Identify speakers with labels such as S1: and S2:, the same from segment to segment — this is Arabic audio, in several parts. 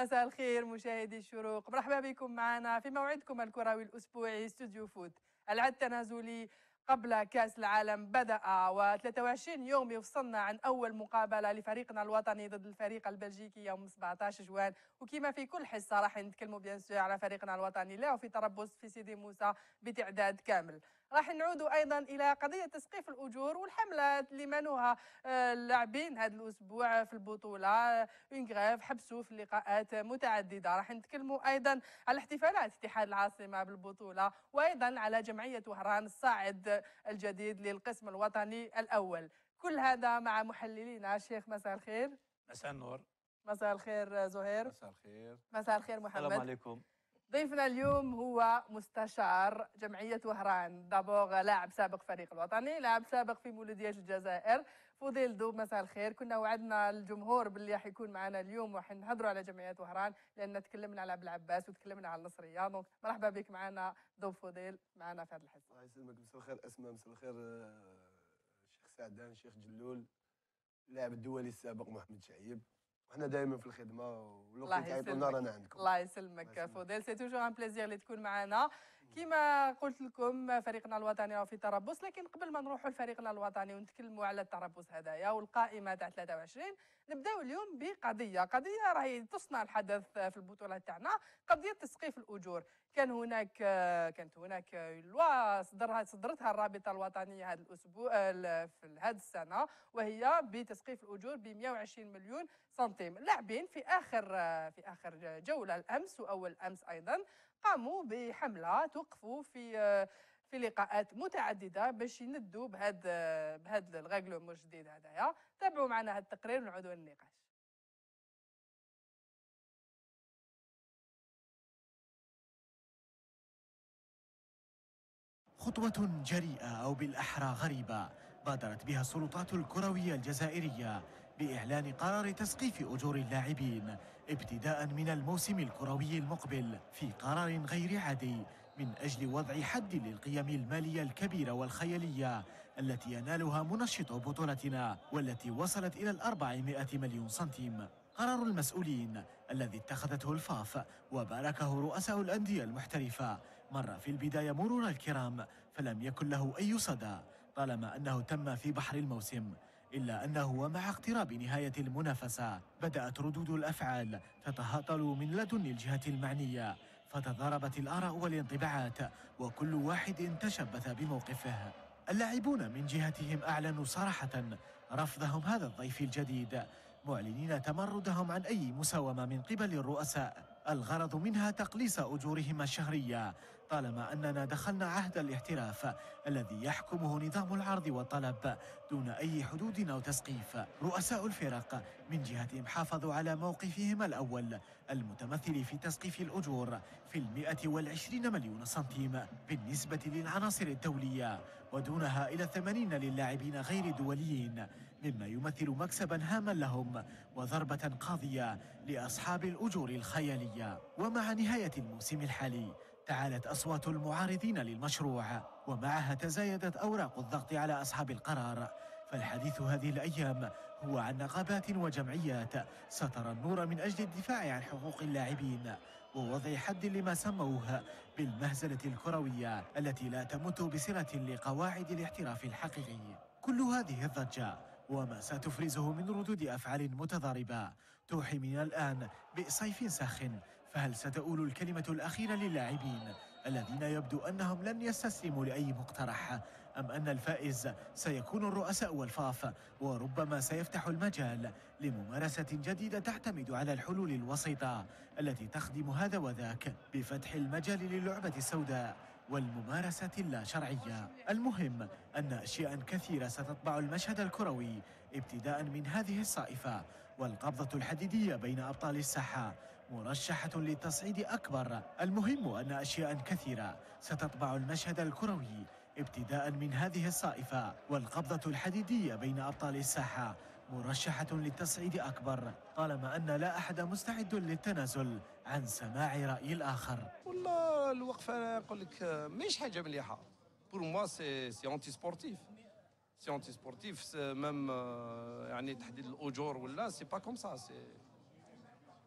S1: مساء الخير مشاهدي الشروق. مرحبا بكم معنا في موعدكم الكروي الأسبوعي استوديو فوت. العد التنازلي قبل كأس العالم بدأ و23 يوم يفصلنا عن أول مقابلة لفريقنا الوطني ضد الفريق البلجيكي يوم 17 جوان. وكما في كل حصة راح نتكلموا بيان على فريقنا الوطني. لا وفي تربص في سيدي موسى بتعداد كامل. راح نعودوا أيضا إلى قضية تسقيف الأجور والحمله اللي منوها آه، اللاعبين هذا الأسبوع في البطولة. انغريف حبسوا في لقاءات متعددة. راح نتكلموا أيضا على احتفالات اتحاد العاصمة بالبطولة وأيضا على جمعية وهران الصاعد الجديد للقسم الوطني الأول. كل هذا مع محللينا الشيخ مساء الخير.
S2: مساء النور.
S1: مساء الخير زهير.
S2: مساء الخير.
S1: مساء الخير محمد.
S3: السلام عليكم.
S1: ضيفنا اليوم هو مستشار جمعية وهران. دابور لاعب سابق فريق الوطني لاعب سابق في مولودية الجزائر. فضيل دوب مساء الخير. كنا وعدنا الجمهور باللي راح يكون معنا اليوم وراح نهضروا على جمعية وهران لأن تكلمنا على العباس وتكلمنا على النصرية donc مرحبا بك معنا دوب فضيل معنا في هذا الحصة
S4: الله يسلمك مساء الخير أسماء مساء الخير آه، الشيخ سعدان الشيخ جلول اللاعب الدولي السابق محمد شعيب. وحنا دائما في الخدمة ولو كنت
S1: يسلمك.
S4: رانا عندكم.
S1: الله يسلمك. فضيل c'est toujours un plaisir اللي تكون معنا. كما قلت لكم فريقنا الوطني راهو في تربص لكن قبل ما نروحوا لفريقنا الوطني ونتكلموا على التربص هذايا والقائمة تاع 23 نبداو اليوم بقضية. قضية راهي تصنع الحدث في البطولة تاعنا قضية تسقيف الأجور. كان هناك كانت هناك لوا صدرها صدرتها الرابطة الوطنية هذا الأسبوع في هذه السنة وهي بتسقيف الأجور ب 120 مليون سنتيم. اللاعبين في آخر في آخر جولة الأمس وأول أمس أيضا. قاموا بحملة توقفوا في في لقاءات متعددة باش يندوا بهذا بهذا الريغلومون الجديد هذايا تابعوا معنا هذا التقرير ونعودوا للنقاش.
S5: خطوة جريئة أو بالأحرى غريبة بادرت بها السلطات الكروية الجزائرية بإعلان قرار تسقيف أجور اللاعبين ابتداء من الموسم الكروي المقبل في قرار غير عادي من أجل وضع حد للقيم المالية الكبيرة والخيالية التي ينالها منشط بطولتنا والتي وصلت إلى الأربعمائة مليون سنتيم. قرار المسؤولين الذي اتخذته الفاف وباركه رؤساء الأندية المحترفة مر في البداية مرور الكرام فلم يكن له أي صدى طالما أنه تم في بحر الموسم. إلا أنه ومع اقتراب نهاية المنافسة. بدأت ردود الأفعال تتهاطل من لدن الجهة المعنية فتضاربت الآراء والانطباعات وكل واحد تشبث بموقفه. اللاعبون من جهتهم أعلنوا صراحة رفضهم هذا الضيف الجديد معلنين تمردهم عن أي مساومة من قبل الرؤساء. الغرض منها تقليص أجورهم الشهرية طالما أننا دخلنا عهد الاحتراف الذي يحكمه نظام العرض والطلب دون أي حدود أو تسقيف. رؤساء الفرق من جهتهم حافظوا على موقفهم الأول المتمثل في تسقيف الأجور في المئة والعشرين مليون سنتيم بالنسبة للعناصر الدولية ودونها إلى ثمانين للاعبين غير الدوليين مما يمثل مكسبا هاما لهم وضربة قاضية لأصحاب الأجور الخيالية. ومع نهاية الموسم الحالي تعالت أصوات المعارضين للمشروع ومعها تزايدت أوراق الضغط على أصحاب القرار. فالحديث هذه الأيام هو عن نقابات وجمعيات سترى النور من أجل الدفاع عن حقوق اللاعبين ووضع حد لما سموه بالمهزلة الكروية التي لا تمت بصلة لقواعد الاحتراف الحقيقي. كل هذه الضجة وما ستفرزه من ردود أفعال متضاربة توحي من الآن بصيف ساخن فهل ستؤول الكلمة الأخيرة للاعبين الذين يبدو أنهم لن يستسلموا لأي مقترح؟ أم أن الفائز سيكون الرؤساء والفاف وربما سيفتح المجال لممارسة جديدة تعتمد على الحلول الوسيطة التي تخدم هذا وذاك بفتح المجال للعبة السوداء والممارسة اللا شرعية المهم أن أشياء كثيرة ستطبع المشهد الكروي ابتداء من هذه الصائفة والقبضة الحديدية بين أبطال الساحة. مرشحة للتصعيد أكبر. المهم أن أشياء كثيرة. ستطبع المشهد الكروي ابتداء من هذه الصائفة والقبضة الحديدية بين أبطال الساحة. مرشحة للتصعيد أكبر. طالما أن لا أحد مستعد للتنازل عن سماع رأي الآخر.
S2: والله الوقفه أنا نقول لك ماهيش حاجة مليحة. pour moi c'est c'est antisportif c'est antisportif même يعني تحديد الأجور ولا c'est pas comme ça c'est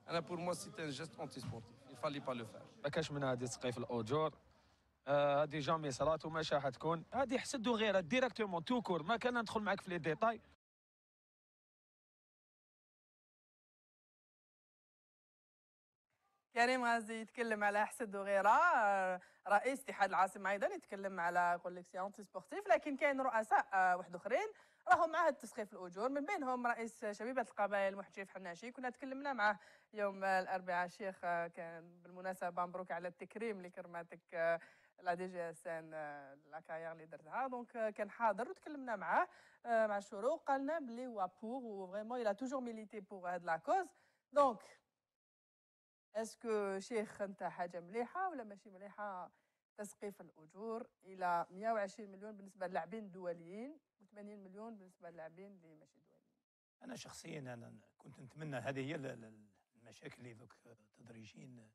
S2: أنا pour moi c'est un geste antisportif il fallait pas le faire.
S3: ما كاش من هذه تسقيف الأجور. آه، هذه جامي صرات وما شاء حتكون هذه حسدوا غيرها ديريكتومون تو كور ما كان ندخل معك في لي ديتاي
S1: كريم غازي يتكلم على حسد وغيرها رئيس اتحاد العاصمة أيضا يتكلم على كوليكسيون سبورتيف لكن كاين رؤساء آه، واحد آخرين. راهم مع هاد تسخيف الأجور. من بينهم رئيس شبيبة القبائل محجيف حناشي كنا تكلمنا معه يوم الأربعاء آه، كان بالمناسبة مبروك على التكريم اللي كرماتك la DGSN لاكاير اللي درتها donc كان حاضر وتكلمنا معاه مع الشروق قالنا بلي هو pour و vraiment a toujours milité pour هاد la cause. donc est-ce que شيخ أنت حاجة مليحة ولا ماشي مليحة؟ تسقيف الأجور إلى 120 مليون بالنسبة للاعبين الدوليين و80 مليون بالنسبة للاعبين اللي ماشي دوليين.
S6: أنا شخصيا أنا كنت نتمنى هذه هي المشاكل اللي ذوك تدريجين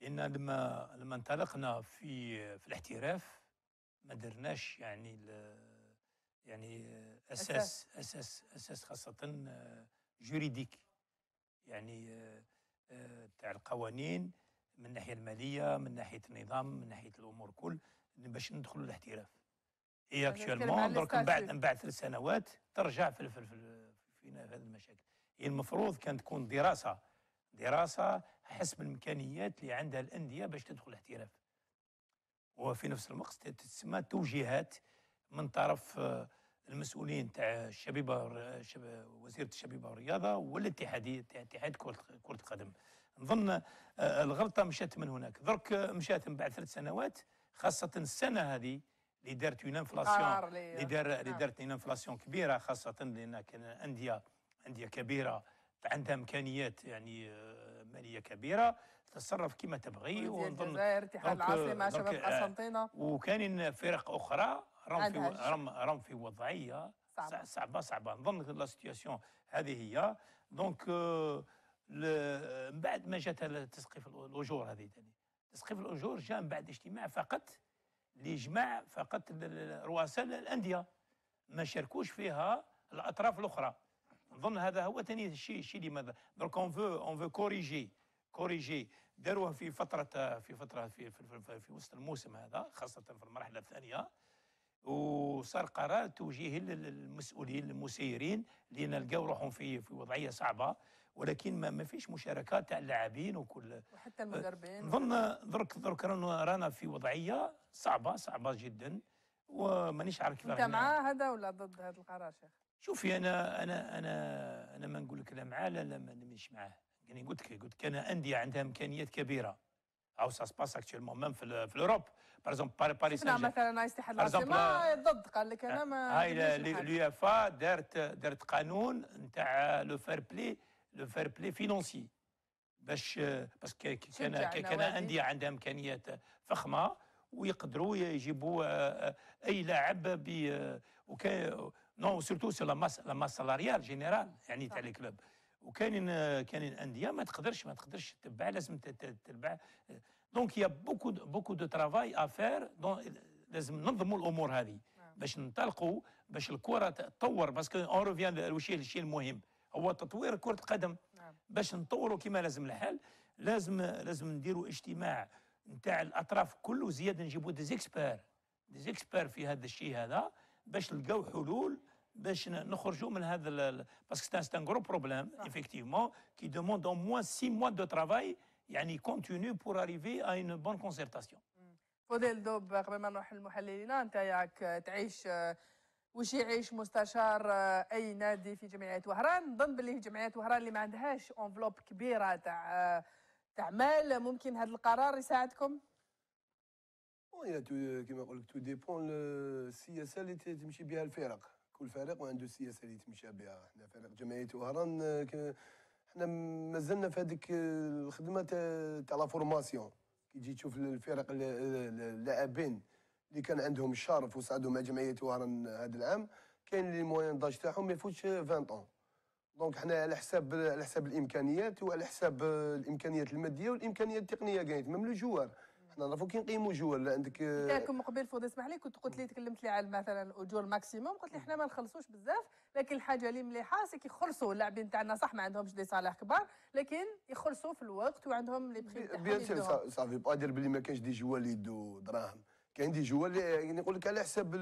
S6: لأن لما لما انطلقنا في في الاحتراف ما درناش يعني يعني أساس أساس. أساس خاصة جوريديك. يعني آه، تاع القوانين من الناحيه المالية من ناحية النظام من ناحية الأمور كل باش ندخلوا الاحتراف اي اكشوالمون درك من بعد. من بعد ثلاث سنوات ترجع في في في فينا هذه المشاكل. هي المفروض كانت تكون دراسة دراسة حسب الإمكانيات اللي عندها الأندية باش تدخل الاحتراف. وفي نفس الوقت تسمى توجيهات من طرف آه، المسؤولين تاع الشبيبة والر- شب- وزيرة الشبيبة والرياضة والاتحادية تاع اتحاد كرة كرة القدم. نظن آه، الغلطة مشات من هناك. درك آه، مشات من بعد ثلاث سنوات خاصة السنة هذه اللي دارت une
S1: inflation اللي
S6: دار اللي
S1: نعم.
S6: دارت une inflation كبيرة خاصة لأن كان أندية أندية كبيرة عندها إمكانيات يعني آه، مالية كبيرة تتصرف كما تبغي ونظن
S1: الجزائر اتحاد العاصمه شباب
S6: آه،
S1: قسنطينه
S6: وكاين فرق أخرى راهم في. راهم راهم في وضعية.
S1: صعبة
S6: صعبة, صعبة. نظن la situation هذه هي donc آه، من بعد ما جات تسقيف الأجور هذه ثاني تسقيف الأجور جاء من بعد اجتماع فقط لجمع فقط رؤساء الأندية ما شاركوش فيها الأطراف الأخرى نظن هذا هو ثاني الشيء الشيء اللي ماذا؟ donc on veut on veut corriger corriger داروها في فترة في فترة في في, في, في, في وسط الموسم هذا خاصة في المرحلة الثانية. وصار قرار توجيهي للمسؤولين المسيرين لأن لقاو روحهم في في وضعية صعبة. ولكن ما, ما فيش مشاركه تاع اللاعبين وكل.
S1: وحتى المدربين.
S6: نظن درك درك رانا في وضعية صعبة صعبة جدا. ومانيش عارف كيف أنت
S1: مع هذا ولا ضد هذا القرار شيخ؟
S6: شوفي أنا أنا أنا أنا ما نقول لك لا معاه لا لا ما مانيش معاه. يعني قلت لك قلت لك أنا انديه عندها إمكانيات كبيرة. où ça se passe actuellement même في, في l'Europe. par exemple Paris
S1: Paris
S6: Saint
S1: مثلا رئيس اتحاد العاصمه ضد قال لك أنا ما
S6: هاي. l'UEFA دارت دارت قانون نتاع le fair-play le fair-play financier باش parce
S1: que
S6: كان
S1: كان.
S6: انديه عندها إمكانيات فخمة ويقدروا يجيبوا أي لاعب ب وكان nous surtout ça la masse la masse salariale générale يعني تاع.
S1: ال
S6: club وكاين كاين أندية ما تقدرش ما تقدرش تتبع لازم تتبع. donc y a beaucoup beaucoup de travail à faire لازم ننظموا الأمور هذه.
S1: نعم.
S6: باش ننطلقوا باش الكرة تتطور parce que on revient الشيء الشيء المهم. هو تطوير كرة القدم
S1: نعم.
S6: باش نطوروا كما لازم الحال لازم لازم نديروا اجتماع نتاع الأطراف كل وزياده نجيبوا des experts des experts في هذا الشيء هذا. باش نلقاو حلول باش نخرجوا من هذا parce que c'est un gros
S1: problème
S6: effectivement qui demande au moins 6 mois de travail يعني continu pour arriver à une bonne concertation.
S1: فضيل دوب قبل ما نروح للمحللين أنت ياك تعيش آه، وش يعيش مستشار آه، أي نادي في جمعية وهران؟ نظن باللي جمعية وهران اللي ما عندهاش enveloppe كبيرة تاع آه، تاع مال. ممكن هذا القرار يساعدكم؟
S4: كيما نقول لك tout dépend السياسة اللي تمشي بها الفرق كل فريق وعنده السياسة اللي تمشي بها إحنا فريق جمعيه وهران إحنا مازلنا في هذيك الخدمه تاع la formation كي تجي تشوف الفرق ال- ال- اللاعبين اللي كان عندهم الشرف وصعدوا مع جمعيه وهران هذا العام كاين ال la moyenne d'âge تاعهم ما يفوتش 20 طون donc حنا على حساب على حساب الامكانيات وعلى حساب الامكانيات الماديه والامكانيات التقنيه كاين même le joueur حنا نعرفوا كي نقيموا joueur لا عندك آه،
S1: كان قبل فوضى اسمح لي كنت قلت لي تكلمت لي على مثلا الاجور maximum قلت لي حنا ما نخلصوش بزاف لكن الحاجة اللي مليحة c'est que يخلصوا اللاعبين تاعنا صح ما عندهمش des salaires كبار لكن يخلصوا في الوقت وعندهم les primes
S4: bien sûr
S1: يدوهم.
S4: ça veut pas dire بلي ما كانش des joueurs اللي يدوا دراهم كاين des joueurs اللي يعني نقول لك على حساب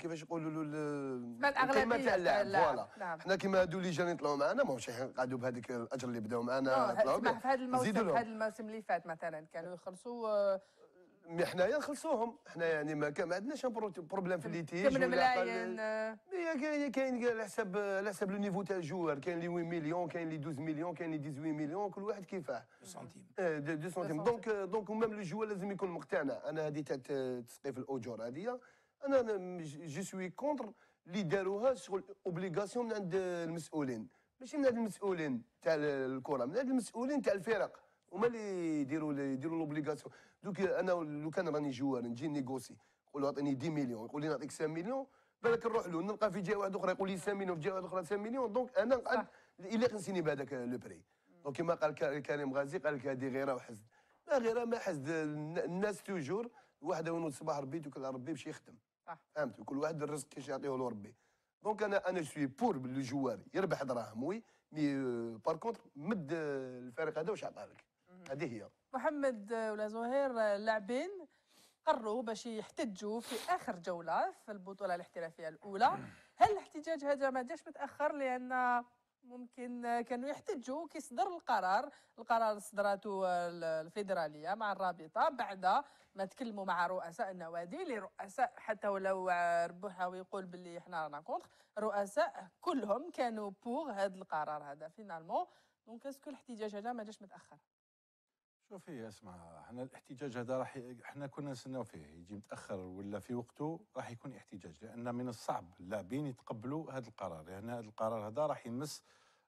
S4: كيفاش يقولوا له ال-
S1: ما الأغلبية
S4: القيمه تاع اللاعب voilà
S1: نعم.
S4: حنا كيما هادو اللي جايين يطلعوا معنا ماهوش يقعدوا بهذاك الأجر اللي بداو معنا طلعوا
S1: اسمح
S4: به
S1: في هذا الموسم في. هذا الموسم اللي فات مثلا كانوا يخلصوا آه،
S4: حنايا نخلصوهم. حنا يعني ما ما عندناش problème في les litiges
S1: 8
S4: ولا
S1: ملايين. آه،
S4: mais كاين كاين على حساب على حساب le niveau تاع ال joueur. كاين اللي 8 مليون كاين اللي 12 مليون كاين اللي 18 مليون كل واحد كيفاه.
S6: centimes.
S4: آه de de centimes. donc donc و même le joueur لازم يكون مقتنع. أنا هذه تاع تسقيف الأجور هذه أنا je suis contre اللي داروها شغل obligation من عند المسؤولين. ماشي من عند المسؤولين تاع الكرة من عند المسؤولين تاع الفرق. هما اللي يديروا يديروا l'obligation دوك أنا لو كان راني joueur نجي نيغوسي. نقول له اعطيني 10 مليون يقول لي نعطيك 5 مليون. بالك نروح له نلقى في جهة واحدة أخرى يقول لي 5 مليون في جهة واحدة أخرى 5 مليون. donc أنا نقعد إلا نسيني بهذاك le prix. donc كما قال كريم غازي قال لك هذه غيرة وحسد لا غيرة ما حسد الن- الناس toujours واحد وين الصباح ربي توكل على ربي باش يخدم.
S1: صح.
S4: فهمت؟ كل واحد الرزق كيش يعطيه له ربي donc أنا أنا suis pour le joueur يربح دراهم oui. mais par contre مد آه، الفريق هذا واش عطاه لك؟ هذه هي.
S1: محمد ولا زهير اللاعبين قرروا باش يحتجوا في آخر جولة في البطولة الاحترافية الأولى. هل الاحتجاج هذا ما جاش متأخر؟ لأن ممكن كانوا يحتجوا كي صدر القرار القرار صدرته ال- الفيدرالية مع الرابطة بعد ما تكلموا مع رؤساء النوادي اللي رؤساء حتى ولو ربوحه ويقول باللي إحنا رانا contre الرؤساء كلهم كانوا pour هذا القرار هذا. finalement donc est-ce que الاحتجاج هذا ما جاش متأخر؟
S7: شوفي اسمع إحنا الاحتجاج هذا راح ي- إحنا كنا نستناو فيه يجي متأخر ولا في وقته راح يكون احتجاج لأن من الصعب اللاعبين يتقبلوا هذا القرار لأن هذا القرار هذا راح يمس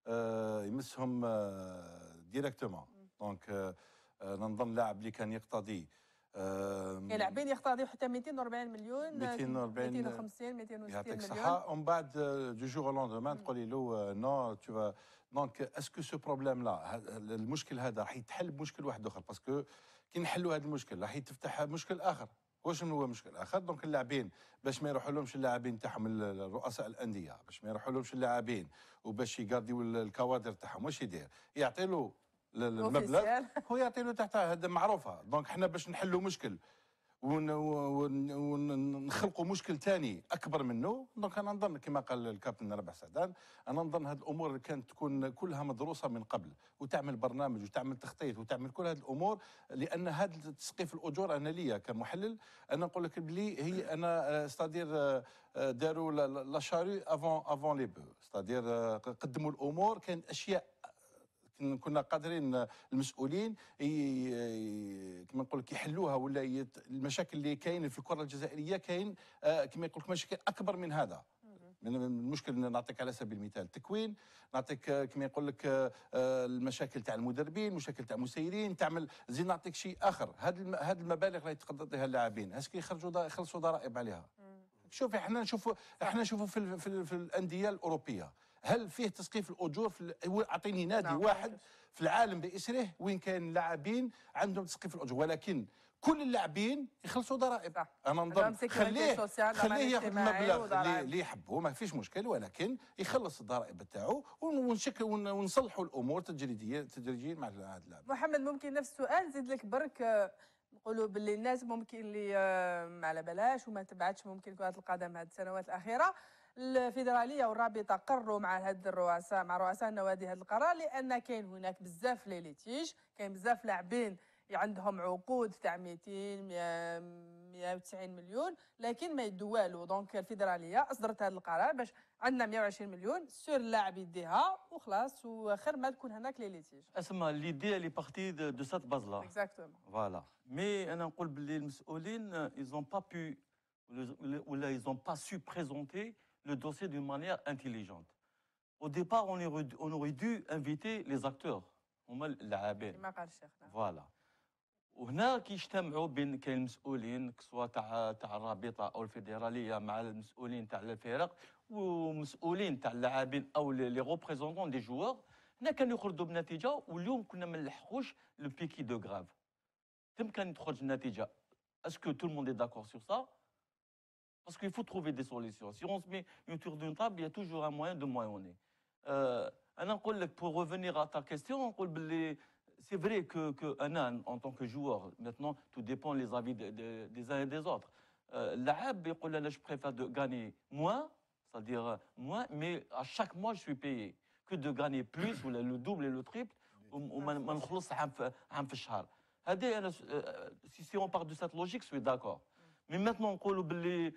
S7: آه يمسهم آه directement donc آه آه، نظن اللاعب اللي كان يقتضي آه
S1: لاعبين يقتضيو حتى 240 مليون
S7: 240
S1: 250 260
S7: يعطيك
S1: مليون.
S7: الصحة ومن بعد du jour au lendemain تقولي له non tout va donc est-ce que ce problème là المشكل هذا راح يتحل بمشكل واحد آخر؟ parce que كي نحلوا هذا المشكل راح يتفتح مشكل آخر. واش هو مشكل آخر؟ donc اللاعبين باش ما يروحوا لهمش اللاعبين تاعهم رؤساء الأندية باش ما يروحوا لهمش اللاعبين وباش يقارديو ال- الكوادر تاعهم واش يدير؟ يعطي له ال- المبلغ. هو يعطي له تحت هذا معروفه donc حنا باش نحلوا مشكل. ونخلقوا مشكل ثاني أكبر منه. donc أنا نظن كما قال الكابتن ربح سعدان أنا نظن هذه الأمور اللي كانت تكون كلها مدروسة من قبل وتعمل برنامج وتعمل تخطيط وتعمل كل هذه الأمور لأن هذا تسقيف الأجور أنا ليا كمحلل أنا نقول لك بلي هي أنا c'est-à-dire داروا la- charrue avant avant les bœufs c'est-à-dire قدموا الأمور كانت أشياء كنا قادرين المسؤولين كما نقول لك يحلوها ولا يت... المشاكل اللي كاين في الكرة الجزائرية كاين آه، كما يقول لك مشاكل أكبر من هذا. من المشكل نعطيك على سبيل المثال التكوين نعطيك آه، كما يقول لك آه، المشاكل تاع المدربين مشاكل تاع المسيرين تعمل زين نعطيك شيء آخر. هذه المبالغ اللي تقدرها اللاعبين اسكو يخرجوا يخلصوا ضرائب عليها. شوفي إحنا نشوفوا إحنا نشوفوا في ال- في, ال- في الأندية الأوروبية. هل فيه تسقيف الأجور في أعطيني نادي
S1: نعم.
S7: واحد في العالم بإسره وين كان لاعبين عندهم تسقيف الأجور ولكن كل اللاعبين يخلصوا ضرائب
S1: صح.
S7: أنا
S1: عندهم
S7: نظن خليه خليه ياخذ المبلغ. اللي, يحبه ما فيش مشكل ولكن يخلص الضرائب تاعو ونشكل ون- ونصلحوا الأمور تدريجيا تدريجيا مع هذا اللاعب
S1: محمد ممكن نفس السؤال نزيد لك برك آه، نقولوا باللي الناس ممكن اللي آه، ما على بلاش وما تبعتش ممكن كرة القدم هذه السنوات الأخيرة الفيدرالية والرابطة قرروا مع هاد الرؤساء مع رؤساء النوادي هذا القرار لأن كاين هناك بزاف les litiges كاين بزاف لاعبين عندهم عقود تاع 200 100 190 مليون لكن ما يدوا والو. donc الفيدرالية أصدرت هذا القرار باش عندنا 120 مليون sûr اللاعب يديها وخلاص وخير ما تكون هناك les litiges.
S8: اسمع l'idée elle est partie de, de cette base
S1: là
S8: exactement voilà mais أنا نقول باللي المسؤولين ils ont pas pu ولا ils ont pas su présenter le dossier d'une manière intelligente. Au départ on aurait, on aurait dû inviter les acteurs. هما اللاعبين
S1: كما قال الشيخ نعم.
S8: voilà وهنا كيجتمعوا بين كاين المسؤولين سواء تاع تاع الرابطه أو الفيدراليه مع المسؤولين تاع الفرق ومسؤولين تاع اللاعبين أو les représentants des joueurs هنا كانوا يخرجوا بنتيجه واليوم كنا ما نلحقوش le piquet de grève تم كان تخرج النتيجه اسكو تو الموند est d'accord sur ça? Parce qu'il faut trouver des solutions. Si on se met autour d'une table, il y a toujours un moyen de moyenner. Euh, pour revenir à ta question, c'est vrai que, que en tant que joueur, maintenant, tout dépend des avis des uns et des autres. Euh, je préfère de gagner moins, c'est-à-dire moins, mais à chaque mois, je suis payé, que de gagner plus, ou le double et le triple, ou si on part de cette logique, je suis d'accord. Mais maintenant نقولوا باللي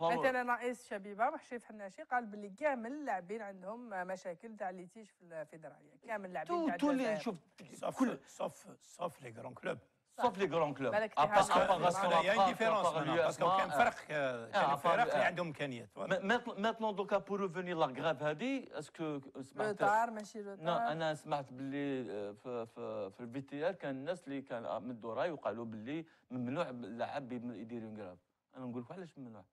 S1: مثلا رئيس شبيبة محشي حناشي قال باللي كامل اللاعبين عندهم مشاكل تاع الليتيج في الفيدرالية. كامل اللاعبين تاع الجزائر.
S8: شوف كل
S6: sauf les grands clubs.
S8: À part
S1: الكرة.
S8: Racing
S6: Il y a une différence parce كان فرق كان فرق اللي. عندهم امكانيات
S8: donc, pour revenir à la grève هذه, que سمعت
S1: روتار ماشي
S8: لا
S1: روتار
S8: أنا سمعت باللي في في في الفي تي ار كان الناس اللي كان مدوا راي وقالوا باللي ممنوع اللاعب يديروا غراب أنا نقول لك علاش ممنوع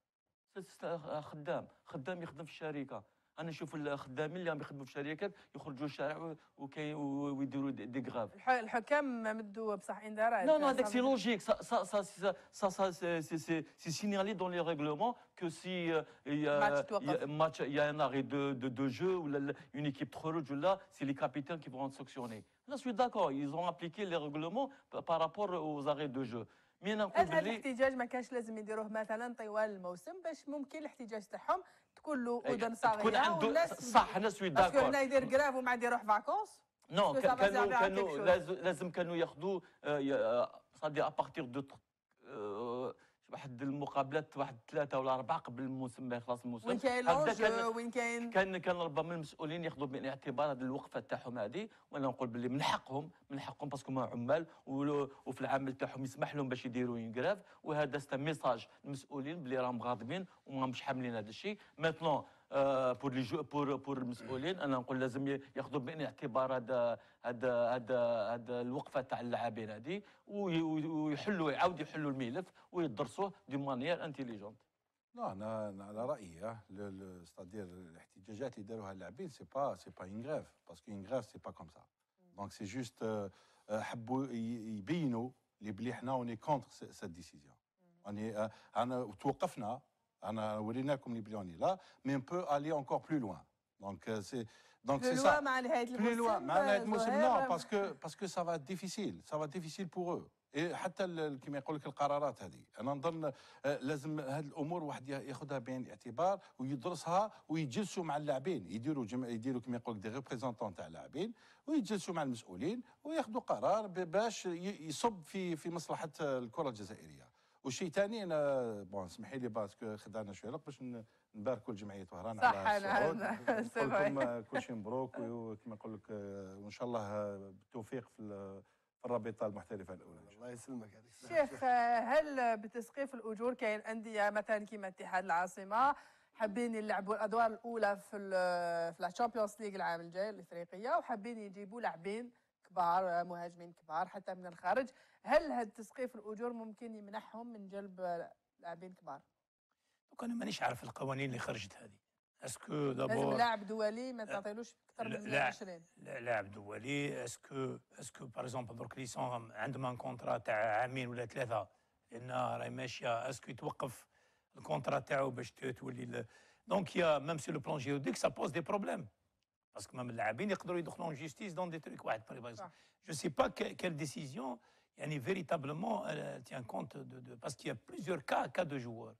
S8: خدام خدام يخدم في الشركة أنا نشوف الخدامين اللي راهم يخدموا في الشركات يخرجوا الشارع و- وكي و- ويديروا دي دي غراف
S1: الح- الحكام مدوا بصح انذارات
S8: Non, non, avec c'est logique. Ça, ça, ça, ça, ça, ça, c'est- c'est- c'est c'est signalé dans les règlements que si euh, il y a,
S1: Match doit
S8: il y a
S1: pas-
S8: un match, il y a un arrêt de, de, de jeu ou la- la- une équipe trop rouge là, c'est les capitaines qui vont être sanctionnés. Là, je suis d'accord. Ils ont appliqué les règlements par, par rapport aux arrêts de jeu. أنا نقول
S1: هذا
S8: باللي-
S1: الاحتجاج ما كانش لازم يديروه مثلا طوال الموسم باش ممكن الاحتجاج تاعهم تكون له أذن
S8: تكون
S1: صاغيه
S8: عنده
S1: والناس
S8: صح أنا سوي
S1: باسكو
S8: داكور
S1: هنا يدير كراف وما عاد يروح فاكونس
S8: نو كانوا كانوا لازم كانوا ياخذوا صادي ابارتيغ دو واحد المقابلات واحد ثلاثة ولا أربعة قبل الموسم ما يخلص الموسم.
S1: وين كاين
S8: هذا
S1: لونج
S8: كان-
S1: وين كاين؟
S8: كان كان ربما المسؤولين ياخذوا بعين الاعتبار هذه الوقفة تاعهم هذه وأنا نقول باللي من حقهم من حقهم باسكو ما عمال وفي العمل تاعهم يسمح لهم باش يديروا ينكراف وهذا c'est un message للمسؤولين باللي راهم غاضبين وما مش حاملين هذا الشيء. maintenant pour les jou- pour pour المسؤولين أنا نقول لازم ياخذوا بعين الاعتبار هذا هذا هذا هذا الوقفة تاع اللاعبين هذه وي- وي- ويحلوا يعاودوا يحلوا الملف ويدرسوه de manière intelligente
S7: لا أنا أنا على رأيي c'est-à-dire الاحتجاجات اللي داروها اللاعبين c'est pas c'est pas une grève parce que une grève c'est pas comme ça donc c'est juste حبوا يبينوا اللي بلي حنا on est contre cette décision on est آه، أنا توقفنا أنا وريناكم اللي بلي on est là mais pour aller encore plus loin donc c'est
S1: donc
S7: c'est
S1: plus ça
S7: plus
S1: الموسم
S7: loin. مع نهايه الموسم non parce que parce que ça va être difficile. Ça va être difficile pour eux. Et حتى كما يقول لك القرارات هذه. أنا نظن آه، لازم هذه الأمور واحد يا- ياخذها بعين الاعتبار ويدرسها ويجلسوا مع اللاعبين. يديروا جم... يديروا كما يقول لك des représentants تاع اللاعبين ويجلسوا مع المسؤولين وياخذوا قرار باش يصب في في مصلحة الكرة الجزائرية. والشيء ثاني أنا bon اسمحي لي parce que خدعنا شوية الوقت باش نباركوا لجمعيه وهران على الصعود
S1: أنا
S7: نقول لكم كل شيء مبروك وكما نقول لك وإن شاء الله بالتوفيق في ال- في الرابطة المحترفة الأولى الله.
S4: يسلمك.
S1: شيخ هل بتسقيف الأجور كاين أندية مثلا كيما اتحاد العاصمة حابين يلعبوا الأدوار الأولى في ال في الشامبيونز ليغ العام الجاي الإفريقية وحابين يجيبوا لاعبين كبار مهاجمين كبار حتى من الخارج هل هذا تسقيف الأجور ممكن يمنحهم من جلب لاعبين كبار؟
S6: donc أنا مانيش عارف القوانين اللي خرجت هذه. est-ce que
S1: لازم
S6: d'abord
S1: لاعب دولي ما تعطيلوش أكثر
S6: لا-
S1: من
S6: لا.
S1: 20
S6: لاعب دولي اسكو est-ce que par exemple درك ليزون عندهم un contrat تاع عامين ولا ثلاثة؟ لأن راهي ماشيه est-ce que يتوقف الكونترا تاعو باش تولي دونك يا ميم سي لو بلان جيوديك سا بوز دي بروبليم باسكو ميم اللاعبين يقدروا يدخلوا جيستيس دون دي تريك واحد
S1: صح.
S6: جو سي با كيل ديسيزيون يعني فيريتابلمون تيان كونت دو دو باسكو يا بليزيور كا كا دو جوار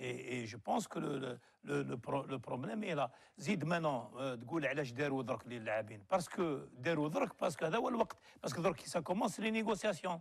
S6: Et, et je pense que le, le, le, pro- le problème est là. زيد maintenant آه، تقول علاش داروا درك للاعبين؟ باسكو داروا درك باسكو هذا هو الوقت. باسكو درك سا كومونس لي نيغوسياسيون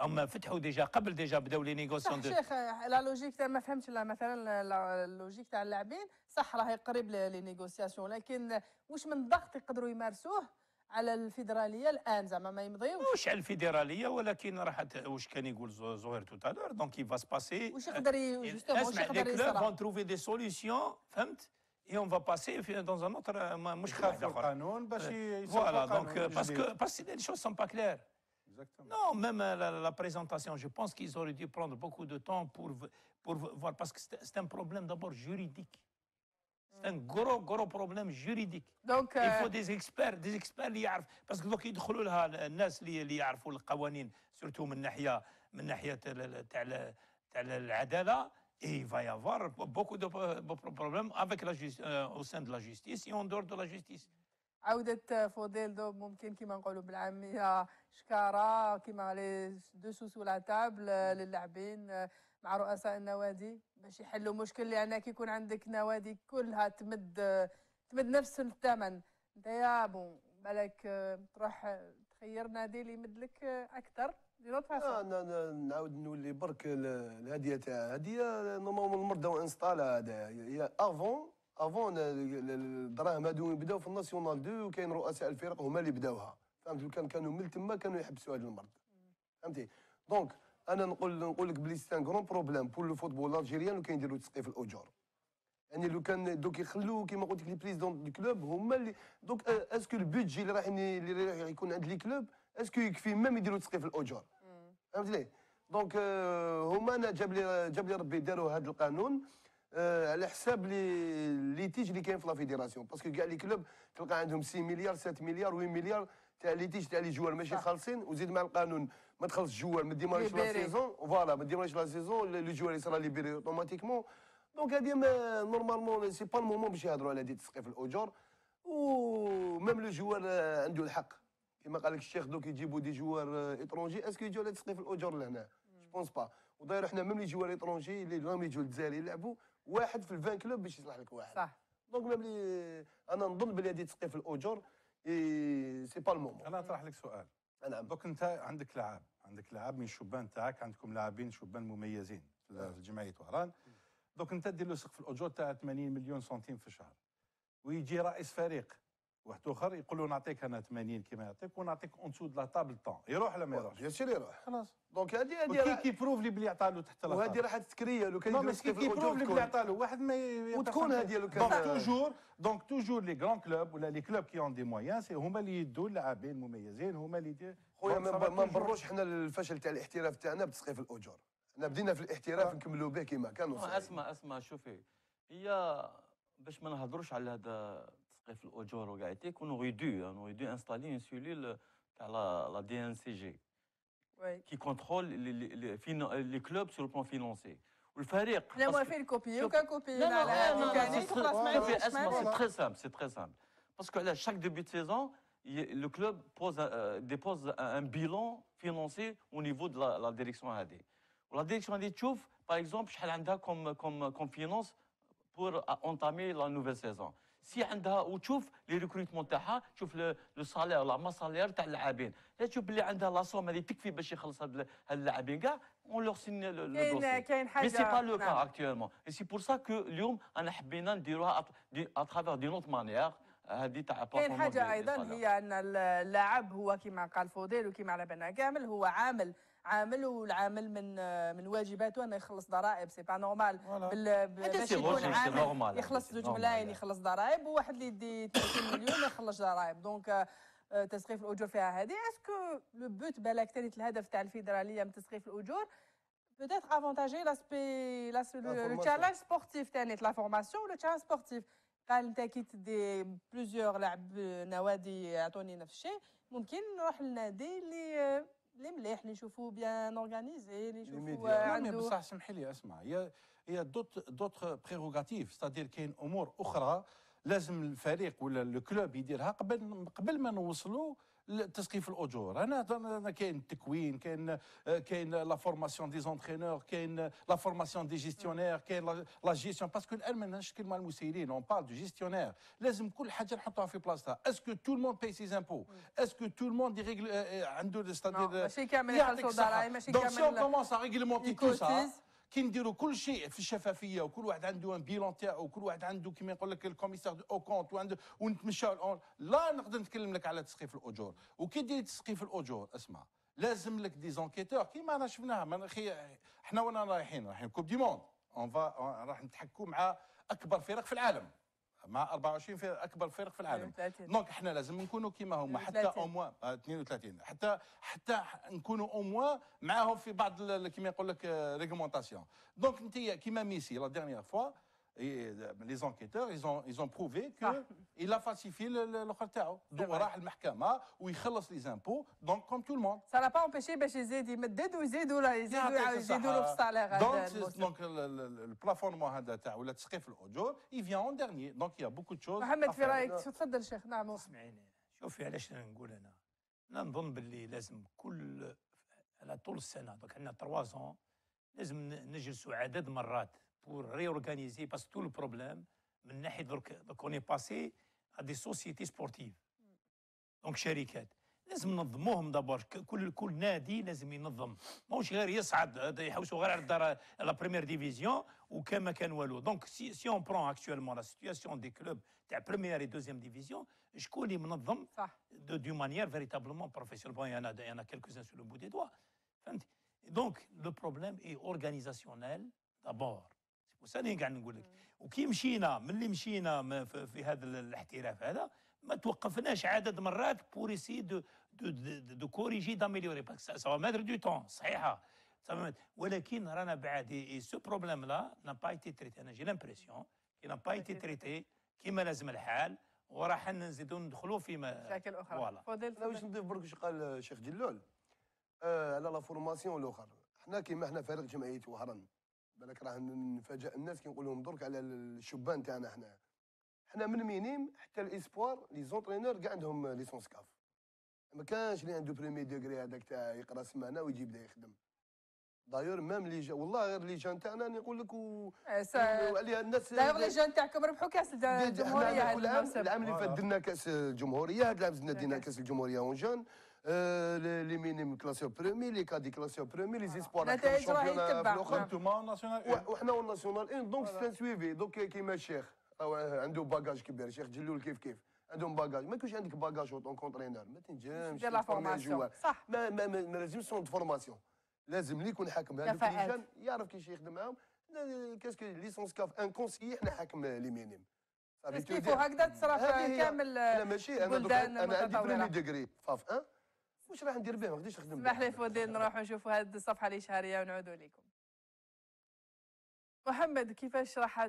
S6: هما فتحوا ديجا قبل ديجا بداو لي
S1: صح
S6: نيغوسياسيون
S1: شيخ لا لوجيك ما فهمتش لا مثلا لا- اللوجيك تاع اللاعبين. صح راهي قريب لي نيغوسياسيون لكن واش من ضغط يقدروا يمارسوه؟ على الفيدرالية الآن زعما ما يمضيوش
S6: مش على الفيدرالية ولكن راح واش كان يقول زهير توتالور دونك يفا سباسي
S1: واش يقدر ي- جوستومون واش
S6: اسمع لي
S1: يقدر
S6: كلوب
S1: يصرى
S6: فون تروفي دي سوليسيون فهمت اي اون فا باسي في دون ان اوتر مش اخر
S7: القانون باش يصبغوا
S6: فوالا دونك باسكو. باسكو لي شوز سون با كلير
S7: Exactement.
S6: Non, même euh, la, la présentation, je pense qu'ils auraient dû prendre beaucoup de temps pour, pour voir, parce que c'est un problème d'abord juridique. ان غرو غرو بروبليم جوريديك
S1: دونك
S6: faut des experts des experts اللي يعرف باسكو دوك يدخلوا لها الناس اللي اللي يعرفوا القوانين سورتو من ناحيه من ناحيه تاع تاع العداله et il va y avoir beaucoup de pro- problèmes avec la justice au sein de la justice et en dehors de la justice.
S1: عودة فوديل دوب ممكن كما نقولوا بالعامية شكارة كما لي دو سو سو لا تابل للاعبين مع رؤساء النوادي. باش يحلوا مشكل لأن كي يكون عندك نوادي كلها تمد تمد نفس الثمن. أنت يا بون بالك تروح تخير نادي اللي يمد لك أكثر؟
S4: آه، ن- نعاود نولي برك ال- الهدية تاع هدية نورمالمون المرضى انستالا هذا. هي افون avant الدراهم هادو يبداو في ال nationale deux وكاين رؤساء الفرق هما اللي بداوها. فهمت؟ لو كان كانوا من تما كانوا يحبسوا هذا المرض. فهمتي؟ donc أنا نقول نقول لك بلي c'est un grand problème pour le football algérien وكاين يديروا تسقيف الأجور. يعني لو كان دوك يخلوا كيما قلت لك les présidents de club هما اللي دوك est-ce que ال budget اللي راح اللي راح يكون عند les clubs est-ce que يكفي même يديروا تسقيف الأجور؟ فهمت لي donc آه، هما أنا جاب لي جاب لي ربي داروا هذا القانون آه، على حساب les litiges اللي كاين في la fédération. parce que كاع les clubs تلقى عندهم 6 مليار 7 مليار 8 مليار تاع litiges تاع les joueurs ماشي. خالصين وزيد مع القانون. ما تخلص joueur ما démarrer ش
S1: la.
S4: saison voilà ما démarrer ش la saison le joueur يصرا libéré automatiquement donc هذه ما normalement c'est pas ال moment باش يهضروا على هذه تسقيف الاجور و même le joueur عنده الحق كما قال لك الشيخ دوك يجيبوا des joueurs étrangers est-ce que يجوا على تسقيف الاجور لهنا je pense pas وداير إحنا ميم لي جوار اترونجي اللي راهم يجوا للجزائر يلعبوا واحد في الفان كلوب باش يصلح لك واحد.
S1: صح.
S4: دونك ميم لي أنا نظن بلي هذه تسقيف الاجور سي با المومون
S7: أنا اطرح لك سؤال.
S4: نعم
S7: دوك انت عندك لعاب عندك لعاب من الشبان تاعك عندكم لاعبين شبان مميزين في جمعية وهران. دوك انت دير له سقف الأجور تاع 80 مليون سنتيم في الشهر. ويجي رئيس فريق واحد آخر يقول له نعطيك أنا 80 كيما يعطيك ونعطيك اونسو دو لا طابل طون يروح ولا ما يروحش
S4: بيان سور يروح
S7: خلاص.
S4: دونك هذه هذه
S7: كي بروف لي بلي عطاه له تحت لا
S4: وهذه راح تتكريا لو كان
S7: نو
S4: يديروا
S7: مي كي
S4: تسقيف
S7: كي بروف
S4: الأجور
S7: لي بلي له واحد ما
S4: وتكون هذه لو كان
S7: دونك توجور دونك توجور لي غران كلوب ولا لي كلوب كي اون دي مويان سي هما اللي يدوا اللاعبين مميزين هما اللي يدير
S4: خويا ما. نبروش حنا الفشل تاع الاحتراف تاعنا بتسقيف الأجور. حنا بدينا في الاحتراف نكملوا به كيما كان
S8: آه،. اسمع اسمع شوفي. هي باش ما نهضروش على هذا تسقيف الأجور وكاع يتيك اون اوري دو اون اوري دو انستالي اون سيلول تاع لا دي ان سي جي
S1: وي
S8: qui contrôle les, les, les, finan- les clubs sur le plan financier. والفريق
S1: احنا
S8: parce que-
S1: موافقين كوبيو
S8: شوف-
S1: وكان كوبينا
S8: Non, non,
S1: على
S8: non,
S1: هذه
S8: non,
S1: كان
S8: c'est
S1: خلاص ما
S8: très-
S1: عندناش
S8: Esma,
S1: مانع.
S8: c'est très simple, c'est très simple. Parce que là, chaque début de saison, il- le club pose, un- euh, dépose un, un bilan financier au niveau de la, la direction AD. La direction AD تشوف, par exemple, شحال عندها comme, comme, comme finance pour entamer la nouvelle saison. سي عندها وتشوف لي ريكروتمون تاعها تشوف لو سالير لا ما سالير تاع اللاعبين لا تشوف بلي عندها لا سوم هذه تكفي باش يخلص هاد اللاعبين كاع اون لور سين لو
S1: كاين حاجة
S8: le cas
S1: نعم.
S8: actuellement. Et c'est pour ça que اليوم أنا حبينا نديروها travers d'une autre manière هذه تاع
S1: كاين حاجة
S8: أيضا.
S1: هي أن اللاعب هو كما قال فوديل وكما على بالنا كامل هو عامل عامل والعامل من من واجباته أنه يخلص ضرائب. سي با نورمال باش
S8: سي
S1: يكون عامل
S8: نورمال،
S1: يخلص زوج ملايين
S8: لا.
S1: يخلص ضرائب وواحد اللي يدي 30 مليون ما يخلصش ضرائب. دونك آه، آه، تسقيف الأجور فيها هذه. اسكو لو بوت بالك ثاني الهدف تاع الفيدرالية من تسقيف الأجور peut-être avantager l'aspect la- le, challenge sportif تاني la formation ou le challenge sportif. قال أنت كي تدي بلوزيور لاعب نوادي يعطوني نفس الشيء. ممكن نروح للنادي اللي اللي مليح اللي نشوفوه بيان اورغانيزي اللي نشوفوه
S4: ميديا.
S7: لا مي
S1: عنده
S7: بصح سمحي لي اسمع. هي هي دوت دوتر بريروغاتيف ستادير كاين امور أخرى لازم الفريق ولا لو كلوب يديرها قبل قبل ما نوصلوا لتسقيف الأجور. أنا كاين التكوين كاين كاين لا فورماسيون دي زونترينور كاين لا فورماسيون دي جيستيونير كاين لا- جيستيون باسكو الان ما نشكل مع المسيرين. اون بارل دو جيستيونير لازم كل حاجة نحطها في بلاصتها اسكو تو الموند باي سي زامبو اسكو تو الموند يريغل عنده ستادير
S1: ماشي كامل
S7: يعطيك.
S1: ضرائب ماشي
S7: دونك سي اون
S1: كامل
S7: كومونس ا ريغليمونتي تو سا. كي نديروا كل شيء في الشفافية وكل واحد عنده un bilan تاعو وكل واحد عنده كيما يقول لك ال commissaire de aux comptes وعنده ونتمشاو لا نقدر نتكلم لك على تسقيف الأجور. وكي دير تسقيف الأجور اسمع لازم لك des enquêteurs كيما أنا شفناها من أخي إحنا وأنا رايحين رايحين coupe du monde on va راح نتحكوا مع أكبر فرق في العالم. مع 24 فرق أكبر فرق في العالم
S1: 32.
S7: donc إحنا لازم نكونوا كيما هما حتى
S1: 32.
S7: au moins 32 حتى حتى نكونوا au moins معاهم في بعض كيما يقول لك réglementation donc أنت كيما ميسي la dernière fois Et les enquêteurs, ils ont, ils ont prouvé
S1: صح.
S7: qu'il a falsifié le- le-
S1: vrai.
S7: راح المحكمه ويخلص لي les impôts donc comme tout
S1: le monde ça n'a pas empêché باش يزيد يمدد ويزيدوا له يزيدوا يزيدوا له في. ال
S7: salaire
S1: الموسم.
S7: donc ال- ال- ال plafonnement هذا تاع ولا تسقيف الاجور il vient en dernier donc il y a beaucoup de choses
S1: محمد في. رايك شو تفضل شيخ نعم
S6: اسمعيني شوفي علاش أنا نقول أنا أنا نظن باللي لازم كل على طول السنة donc عندنا 3 zones لازم نجلسوا عدد مرات pour réorganiser parce que tout ال problème من ناحية درك donc on est passé à des sociétés sportives donc شركات لازم ننظموهم d'abord ك- كل كل نادي لازم ينظم ماهوش غير يصعد هذا يحوسوا غير على الدار la première division وكما كان والو donc si si on prend actuellement la situation des clubs تاع بريمير اي دوزيام ديفيزيون شكون اللي منظم
S1: صح
S6: de, d'une manière véritablement professionnelle. Bon, il y en a, il y en a quelques-uns sur le bout des doigts. فهمتي؟ Donc, le problème est organisationnel d'abord. اللي قاعد نقول لك. وكي مشينا من اللي مشينا في, في هذا ال- الاحتراف هذا ما توقفناش عدد مرات de, de corriger d'améliorer. Parce que ça, ça va mettre du temps. صحيحه. ولكن رانا بعد. Ce problème là n'a pas été traité. أنا j'ai l'impression qu'il n'a pas été traité كما لازم الحال. وراح نزيدوا ندخلوا فيما
S1: مشاكل أخرى.
S6: voilà
S1: فضيل أنا.
S4: نضيف برك واش قال الشيخ جلول آه على la formation الآخر حنا كيما حنا فريق جمعية وهران بالك راه نفاجئ الناس كي نقول لهم درك على الشبان تاعنا حنا. حنا من minimes حتى ال espoirs les entraîneurs كاع عندهم licence CAF. ما كانش اللي عنده premier degré هذاك تاع يقرا سمانه ويجي يبدا يخدم. d'ailleurs même les jeunes والله غير les jeunes تاعنا نقول لك و...
S1: آه،
S4: الناس
S1: d'ailleurs les jeunes تاعكم ربحوا كاس الجمهورية
S4: العام اللي فات درنا كاس الجمهورية هذا العام زدنا دينا كاس الجمهورية en jeunes. les les minimes classés premiers les cadets classés premiers les espoirs
S1: نتائج راهي تتبع.
S7: انتوما
S4: وحنا وال nationale 1 donc c'est suivi donc كيما الشيخ عنده bagage كبير الشيخ جلول كيف كيف عندهم bagage ما يكونش عندك bagage en tant qu'entraîneur ما تنجمش
S1: دير la
S4: formation.
S1: صح
S4: ما ما ما, ما لازمش centre formation لازم اللي يكون حاكم هذوك. اللي جان يعرف كيفاش يخدم معاهم كاسكو ليسونس كاف ان كونسيي حنا حاكم لي مينيم صافي تو
S1: كيف
S4: دير.
S1: هكذا تصرف. كامل
S4: أنا ماشي
S1: أنا
S4: أنا عندي بريمي. ديغري فاف 1 واش راح ندير به ما غاديش نخدم
S1: اسمح لي
S4: به.
S1: فودي نروح نشوفوا هذه الصفحة الاشهاريه ونعودوا لكم محمد كيفاش راح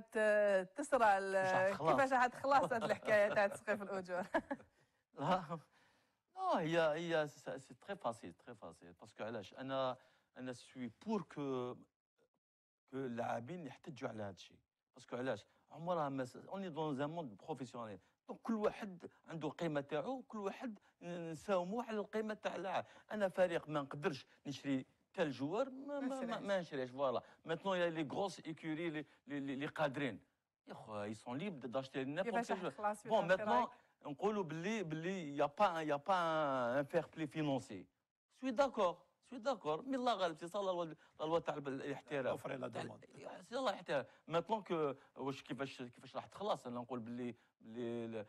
S1: تسرى ال-
S8: راح تخلص.
S1: كيفاش راح تخلص هذه الحكاية تاع تسقيف الأجور
S8: لا c'est c'est très facile, très facile. Parce que علاش أنا أنا suis pour que que اللاعبين يحتجوا على هذا الشيء parce que علاش عمرها mais on est dans un monde professionnel donc كل واحد عنده القيمة تاعو كل واحد نساوموا على القيمة تاع اللاعب. أنا فريق ما نقدرش نشري tel joueur ما, ما, ما, ما نشريش voilà. maintenant y a les grosses écuries اللي قادرين يا خو
S1: ils sont libres
S8: d'acheter
S1: n'importe
S8: bon
S1: maintenant؟
S8: نقولوا باللي باللي y a pas y a pas un fair-play financier suis d'accord suis d'accord mais الله غالب c'est la loi تاع الاحتراف
S6: offre et la
S8: demande c'est la... maintenant que واش كيفاش كيفاش راح تخلص أنا نقول باللي آه،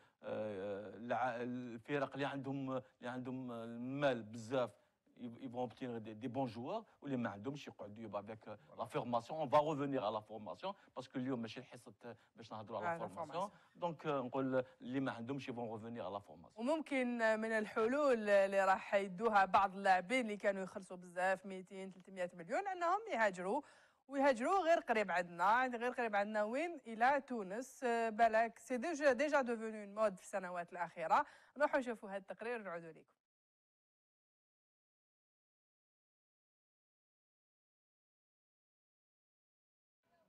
S8: الع- الفرق اللي عندهم اللي عندهم المال بزاف ils vont obtenir des, des bons joueurs واللي ما عندهمش يقعدوا يبقى avec la formation on va revenir à la formation parce que اليوم ماشي الحصة باش نهضروا
S1: على
S8: على
S1: la
S8: la formation
S1: formation.
S8: donc نقول اللي ما عندهمش revenir à la formation.
S1: وممكن من الحلول اللي راح يدوها بعض اللاعبين اللي كانوا يخلصوا بزاف 200 300 مليون إنهم يهاجروا ويهاجروا غير قريب عندنا غير قريب عندنا وين؟ إلى تونس. آه، بالك سي ديجا ديجا دوفوني مود في السنوات الأخيرة. نروحوا نشوفوا هذا التقرير ونعودوا لكم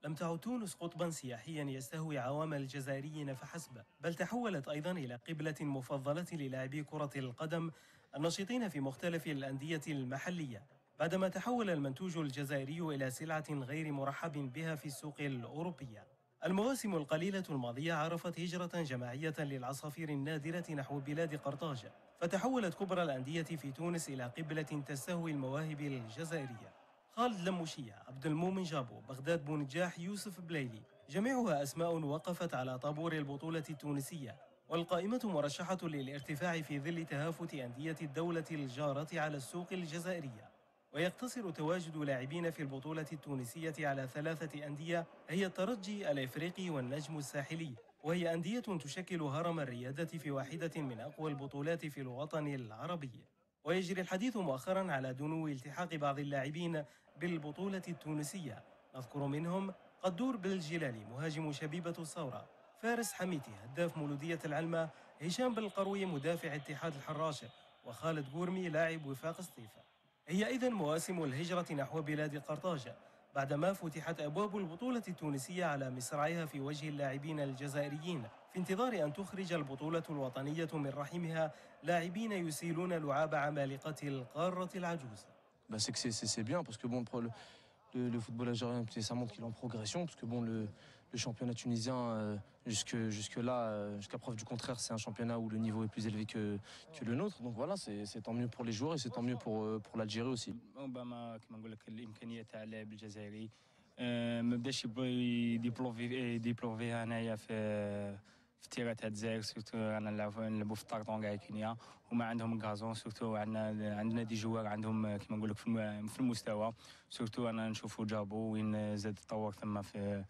S9: لم تعد تونس قطبا سياحيا يستهوي عوام الجزائريين فحسب. بل تحولت أيضا إلى قبلة مفضلة للاعبي كرة القدم النشيطين في مختلف الأندية المحلية. بعدما تحول المنتوج الجزائري إلى سلعة غير مرحب بها في السوق الأوروبية. المواسم القليلة الماضية عرفت هجرة جماعية للعصافير النادرة نحو بلاد قرطاج فتحولت كبرى الأندية في تونس إلى قبلة تستهوي المواهب الجزائرية. خالد لموشية عبد المؤمن جابو بغداد بونجاح يوسف بليلي جميعها أسماء وقفت على طابور البطولة التونسية. والقائمة مرشحة للارتفاع في ظل تهافت أندية الدولة الجارة على السوق الجزائرية. ويقتصر تواجد لاعبين في البطولة التونسية على ثلاثة أندية هي الترجي الإفريقي والنجم الساحلي. وهي أندية تشكل هرم الريادة في واحدة من أقوى البطولات في الوطن العربي. ويجري الحديث مؤخرا على دنو التحاق بعض اللاعبين بالبطولة التونسية. نذكر منهم قدور بالجلالي مهاجم شبيبة الثورة فارس حميتي هداف مولودية العلمة هشام بن القروي مدافع اتحاد الحراشة وخالد قورمي لاعب وفاق سطيفة هي إذا مواسم الهجرة نحو بلاد قرطاجة بعدما فتحت أبواب البطولة التونسية على مصراعيها في وجه اللاعبين الجزائريين في انتظار أن تخرج البطولة الوطنية من رحمها لاعبين يسيلون لعاب عمالقة القارة العجوز.
S10: Bah, c'est que c'est- bien parce que bon, le, le, le football algérien, ça montre qu'il est en progression parce que bon, le, le championnat tunisien, euh, jusque, jusque là, euh, jusqu'à preuve du contraire, c'est un championnat où le niveau est plus élevé que, que le nôtre. Donc voilà, c'est c'est tant mieux pour les joueurs et c'est tant mieux pour, euh, pour l'Algérie aussi.
S11: ربما كما نقول لك الامكانيه تاع اللاعب الجزائري آه، ما بداش يبغي يديبلوفي يديبلوفيها هنايا في في ال terrain تاع الجزائر surtout أنا نلعبوا نلعبوا في ال tartan كاع كينيا وما عندهم كازون surtout عندنا عندنا des joueurs عندهم آه، كما نقول لك في الم- في المستوى surtout أنا نشوفوا جابو وين زاد تطور ثم في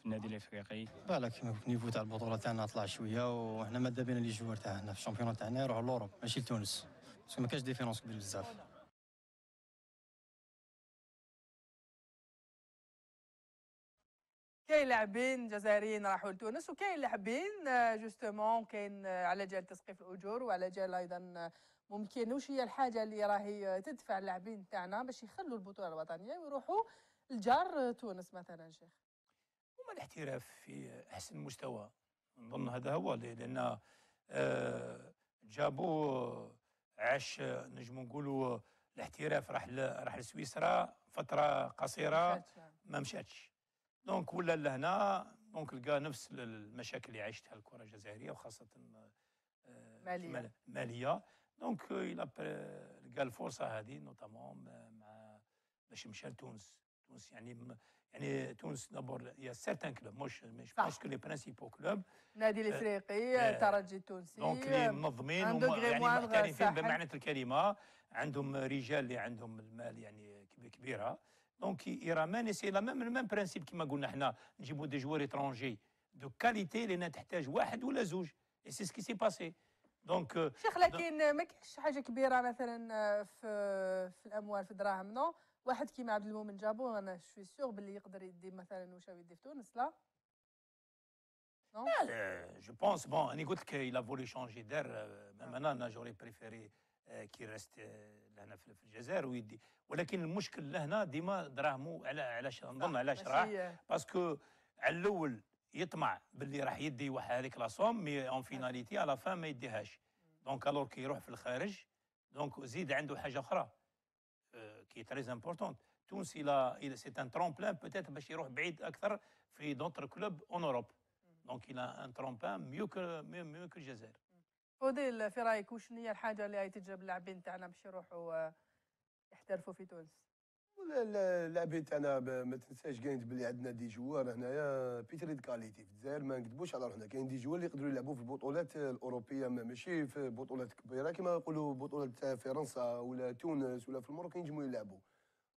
S11: في النادي الإفريقي؟
S12: بالك كيما قلت ال niveau تاع البطولة تاعنا طلع شوية وحنا مادا بينا les joueurs تاعنا في ال championnat تاعنا يروحوا l'Europe ماشي لتونس. parce que ما كاش différence كبير بزاف.
S1: كاين لاعبين جزائريين راحوا لتونس وكاين لاعبين آه، justement كاين آه، على جال تسقيف الأجور وعلى جال أيضا آه، ممكن. وش هي الحاجة اللي راهي آه، تدفع اللاعبين تاعنا باش يخلوا البطولة الوطنية ويروحوا لجار آه، تونس مثلا شيخ؟
S6: هما الاحتراف في أحسن مستوى نظن هذا هو لأن آه، جابوا عاش نجم نقولوا الاحتراف راح راح لسويسرا فترة
S1: قصيرة.
S6: ما مشاتش donc ولا لهنا donc لقى نفس ال- المشاكل اللي عاشتها الكرة الجزائرية وخاصة آه،
S1: مالية.
S6: مال- مالية donc لقى الفرصة هذه notamment مع باش مشى لتونس تونس يعني يعني تونس d'abord y a certains clubs مش مش.
S1: parce
S6: que les principaux clubs
S1: النادي
S6: آه،
S1: الإفريقي
S6: آه،
S1: الترجي التونسي.
S6: donc اللي منظمين يعني محترفين. بمعنى الكلمة. عندهم رجال اللي عندهم المال يعني كب- كبيرة. donc يراماني c'est le même même principe كيما قلنا إحنا نجيبوا des joueurs étrangers de qualité لأن تحتاج واحد ولا زوج. et c'est ce qui s'est passé donc آه،
S1: شيخ لكن ما كاينش حاجة كبيرة مثلا آه، في في الأموال في الدراهم non؟ واحد كيما عبد المؤمن جابو أنا je suis sûr باللي يقدر يدي مثلا واش يدي في تونس لا؟ نو؟
S6: جو بونس بون راني قلت لك il a voulu changer أنا أنا j'aurais préféré qu'il reste لهنا في الجزائر ويدي. ولكن المشكل لهنا ديما دراهمو على علاش نظن علاش
S1: ماشي-
S6: parce que على الأول يطمع باللي راح يدي واحد هذيك la somme mais en finalité à la fin ما يديهاش. donc alors كي يروح في الخارج donc زيد عنده حاجة أخرى كي très importante تونس إلى c'est un tremplin peut-être باش يروح بعيد أكثر في d'autres clubs en Europe donc elle a un tremplin mieux que mieux que الجزائر
S1: فضيل في رايك وش هي الحاجة اللي تجذب اللاعبين تاعنا باش يروحوا آه، يحترفوا في تونس؟
S4: تاعنا ب- ما تنساش كاين بلي عندنا des joueurs هنايا pétris de qualités في الجزائر. ما نكذبوش على روحنا. كاين des joueurs اللي يقدروا يلعبوا في البطولات الأوروبية. ما- ماشي في بطولات كبيرة كما يقولوا بطولات تاع فرنسا ولا تونس ولا في المغرب ينجموا يلعبوا.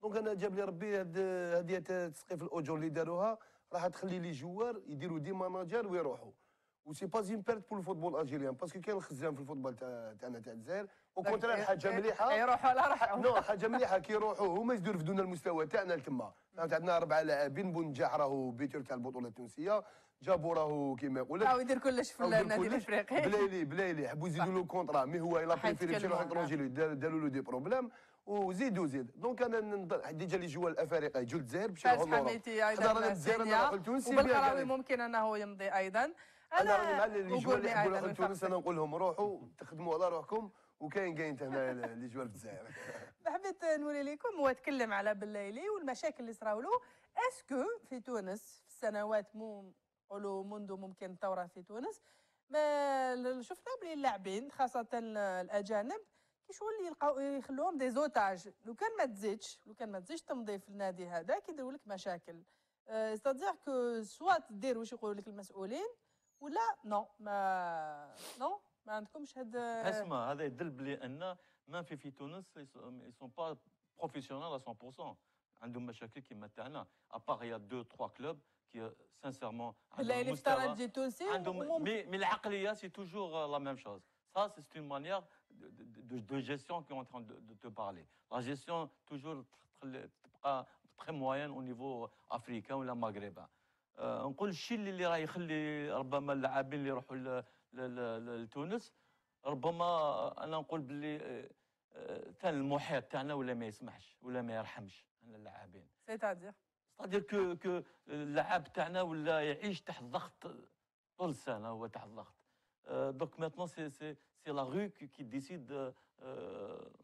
S4: donc أنا جاب لي ربي هاد هذه تسقيف الأجور اللي داروها. راح تخلي les joueurs يديروا des managers ويروحوا. و c'est pas une perte pour le football algérien parce que كاين الخزان في الفوتبول تاع- تاعنا تاع الجزائر. au contraire حاجة مليحة.
S1: يروحوا لا راحوا
S4: non حاجة مليحة. كي يروحوا هما يزيدوا يرفدونا المستوى تاعنا لتما. عندنا أربعة لاعبين بونجاح راهو buteur تاع البطولة التونسية. جابوا راهو كيما يقول لك
S1: أو يدير كلش في النادي. الإفريقي.
S4: بلايلي بلايلي حبوا يزيدوا له contrat. mais هو
S1: راح
S4: préféré يمشي يروح دار- داروا له des problèmes. وزيدوا زيد. دونك أنا ديجا لي جوا الأفارقة يجوا للجزائر باش يروحوا لوروب
S1: حميتي
S4: حضر أنا
S1: أيضا
S4: الجزائر
S1: وبالقراوي ممكن أنه يمضي أيضا.
S4: أنا راني مع اللي
S1: لي
S4: يحبوا يروحوا لتونس. أنا نقول لهم روحوا تخدموا على روحكم وكاين كاين هنا لي جوا في الجزائر.
S1: حبيت نوري لكم هو تكلم على بالليلي والمشاكل اللي صراو له اسكو في تونس في السنوات مو نقولوا منذ ممكن الثورة في تونس ما شفنا بلي اللاعبين خاصة الأجانب كي شغل يلقاو يخلوهم des otages لو كان ما تزيدش لو كان ما تزيدش تمضي في النادي هذا كيديروا لك مشاكل c'est-à-dire que soit دير واش يقولوا لك المسؤولين ولا non ما non ما عندكمش هاد
S8: اسمع هذا يدل بلي ان ما في في تونس ils sont pas professionnels à 100% عندهم مشاكل كيما تاعنا à part y a deux trois clubs qui sincèrement
S1: بالليل في الترجي التونسي
S8: عندهم
S1: وممكن-
S8: مي مي العقليه c'est toujours la même chose Ça, c'est une manière de, de, de, de gestion qui est en train de, de te parler. La gestion, toujours, تخلي- تبقى très moyenne au niveau africain ولا maghrébin آه، نقول الشيء اللي اللي راه يخلي ربما اللاعبين اللي يروحوا لتونس ربما أنا نقول باللي آه، آه، كان المحيط تاعنا ولا ما يسمحش ولا ما يرحمش على اللاعبين.
S1: c'est-à-dire
S8: c'est-à-dire que que اللاعب تاعنا ولا يعيش تحت ضغط طول السنة هو تحت ضغط. donc maintenant c'est c'est c'est la rue qui décide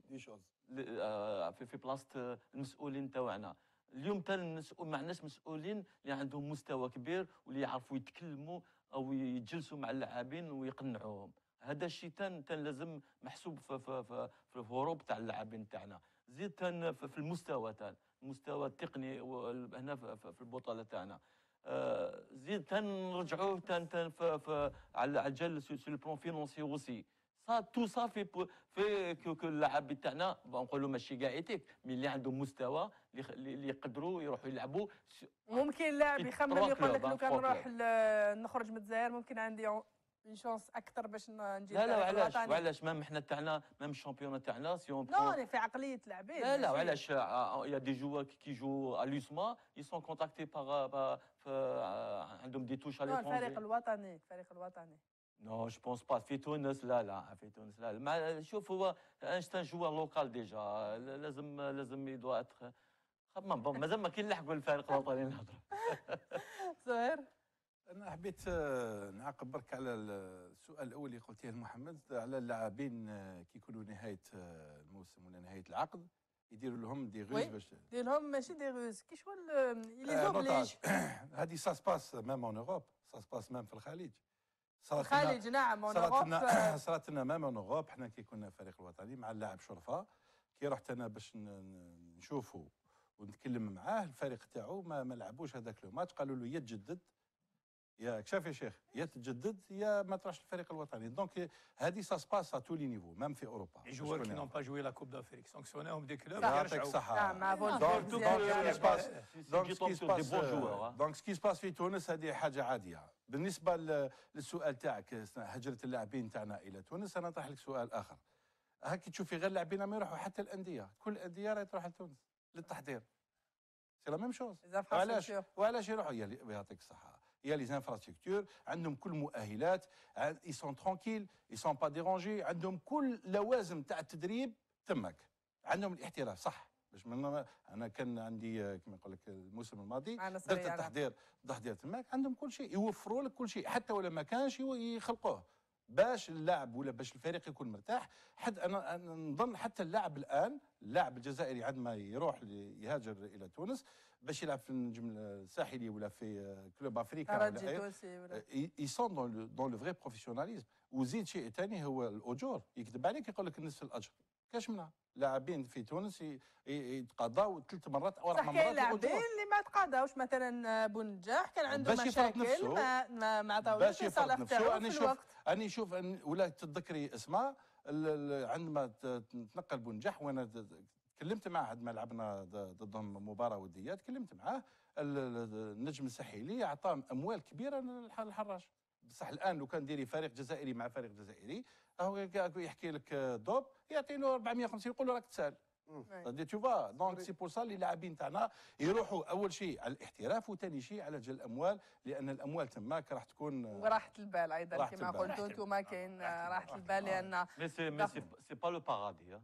S4: des choses
S8: في في بلاصه المسؤولين تاعنا. اليوم المسؤول مع ناس مسؤولين اللي عندهم مستوى كبير واللي يعرفوا يتكلموا أو يجلسوا مع اللاعبين ويقنعوهم. هذا الشيء تان تان لازم محسوب في في في, في الهروب تاع اللاعبين تاعنا. زيد تان في المستوى تاعنا المستوى التقني هنا في البطولة تاعنا. آه، زيد تان نرجعوه تان تان في في على على الجال sur le plan financier aussi. tout ça fait que اللاعب تاعنا نقولوا ماشي كاع ايتيك mais اللي عندهم مستوى اللي يقدروا يروحوا يلعبوا
S1: ممكن لاعب يخمم يقول لك لو كان نروح نخرج من الجزائر ممكن عندي chance أكثر باش نجي
S8: لا لا وعلاش. وعلاش même إحنا تاعنا même le championnat تاعنا c'est en
S1: nous في عقلية لاعبين
S8: لا لا وعلاش يا دي جوار كي جو sont contactés par par- ف- عندهم دي توش
S1: نو الفريق الوطني الفريق الوطني.
S8: نو جو بونس با في تونس لا لا في تونس لا مع شوف هو انشتان جوار لوكال ديجا لازم لازم يدوا اتر بون مازال ما كاين نلحقوا الفريق الوطني نهضروا
S1: زهير
S7: أنا حبيت آه، نعقب برك على السؤال الأول اللي قلتيه لمحمد على اللاعبين آه، كي يكونوا نهاية آه، الموسم ولا نهاية العقد يديروا لهم des
S1: ruses
S7: باش
S1: دير لهم ماشي des ruses كي شغل les
S7: obligent.
S1: هذه
S7: ça se passe même en Europe ça se passe même في الخليج.
S1: الخارج نعم Europe
S7: لنا même on حنا كي كنا الفريق الوطني مع اللاعب شرفة. كي رحت أنا باش نشوفه ونتكلم معاه الفريق تاعو ما, ما لعبوش هذاك le match قالوا له يا يا شاف يا شيخ يا تجدد يا ما تروحش الفريق الوطني. donc هذه ça se passe à tous les niveaux même في
S6: أوروبا. Joueurs qui n'ont pas joué la Coupe d'Afrique. Sanctionnés des clubs
S7: يعطيك
S1: فولز
S7: دونك. سكي سباس دونك سكي سباس في تونس هذه حاجة عادية. بالنسبة ل- للسؤال تاعك هجرة اللاعبين تاعنا إلى تونس أنا نطرح لك سؤال آخر. هاكي تشوفي غير اللاعبين ما يروحوا حتى الأندية. كل الأندية راهي تروح لتونس للتحضير. c'est la même chose
S1: Les
S7: وعلاش؟ يروحوا؟ y a les- يعطيك الصحة y a les infrastructures عندهم كل مؤهلات. ils sont tranquilles ils sont pas dérangés عندهم كل لوازم تاع التدريب تمك عندهم الاحتراف صح. باش من أنا كان عندي آه، كما نقول لك الموسم الماضي درت. التحضير. تحضير تماك. عندهم كل شيء. يوفروا لك كل شيء. حتى ولا ما كانش يخلقوه. باش اللاعب ولا باش الفريق يكون مرتاح. حد أنا نظن حتى اللاعب الآن اللاعب الجزائري عندما يروح يهاجر إلى تونس باش يلعب في النجم الساحلي ولا في آه، Club Africain ولا ils sont dans dans le vrai professionnalisme وزيد شيء ثاني هو الأجور. يكذب عليك يقول لك نصف الأجر. كاش منها. لاعبين في تونس يتقاضاو ثلاث مرات أو
S1: صح
S7: أربع
S1: كاين
S7: مرات
S1: لاعبين
S7: الأجور.
S1: اللي ما تقاضاوش. مثلا بنجاح كان عنده مشاكل. ما ما, ما عطاوش الصالح
S7: نفسه.
S1: تاعو في الوقت.
S7: أنا نشوف أن ولا تتذكري اسماء عندما تنقل بنجح وأنا تكلمت معه عندما لعبنا ضدهم مباراة ودية تكلمت معاه ال- ال- النجم الساحلي اعطاه أموال كبيرة للح- للحراش. بصح الآن لو كان ديري فريق جزائري مع فريق جزائري هو يحكي لك دوب يعطي له 450 يقول له راك تسأل. de toute façon donc c'est pour ça اللي اللاعبين تاعنا يروحوا أول شيء على الاحتراف وثاني شيء على جل الأموال لأن الأموال تماك راح تكون
S1: وراحة البال
S7: أيضا
S1: كما. قلتوا أنتم كاين راحة البال. لأن
S8: مي سي مي سي با لو بارادي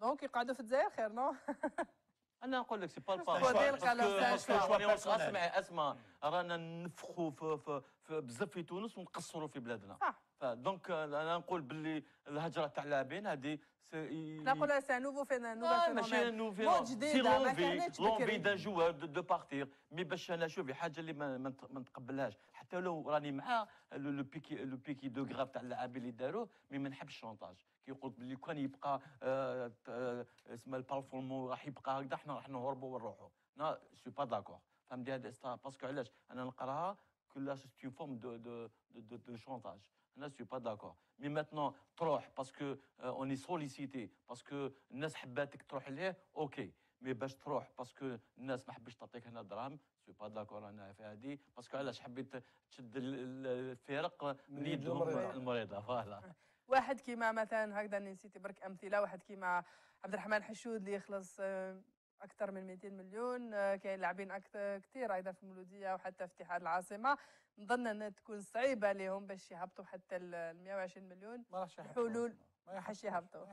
S1: دونك يقعدوا في الجزائر خير نو؟
S8: أنا نقول لك سي با
S1: قالوا
S8: البارادي أسمع أسمع رانا نفخوا في بزاف في تونس ونقصروا في بلادنا.
S1: صح.
S8: دونك أنا نقول باللي الهجرة تاع اللاعبين هذه سي-
S1: نقول سي نوفو فينا
S8: لا
S1: نوفو
S8: ماشي نوفي
S1: موت
S8: سي لونفي لونفي دان جوار دو, بارتير مي باش أنا شوفي حاجة اللي ما, ما نت- ما نتقبلهاش. حتى لو راني مع le piquet le piquet de grève تاع اللاعبين اللي داروه mais ما نحبش ال chantage كي يقول كان يبقى آه، آه، اسمه ال plafonnement راح يبقى هكذا إحنا راح نهربوا ونروحوا. أنا je suis pas d'accord فهمتي هذا parce que علاش؟ أنا نقراها كلها c'est une forme de de de de chantage أنا je suis pas d'accord mais maintenant تروح parce que on est sollicité parce que الناس حباتك تروح ليه OK mais باش تروح parce que الناس ما حبش تعطيك هنا دراهم je suis pas d'accord أنا في هذه parce que علاش حبيت تشد ال- ال- الفرق من
S4: من يد
S8: يدهم
S4: المريضة.
S8: المريضه voilà
S1: واحد كيما مثلا هكذا نسيتي برك أمثلة واحد كيما عبد الرحمن حشود اللي يخلص آه، أكثر من 200 مليون آه، كاين لاعبين أكثر كثير أيضا في المولوديه وحتى في اتحاد العاصمة. نظن إنها تكون صعيبة لهم باش يهبطوا حتى ال 120 مليون.
S7: ما راحش يهبطوا.
S1: حلول
S7: ما
S1: ما حش يهبطوا.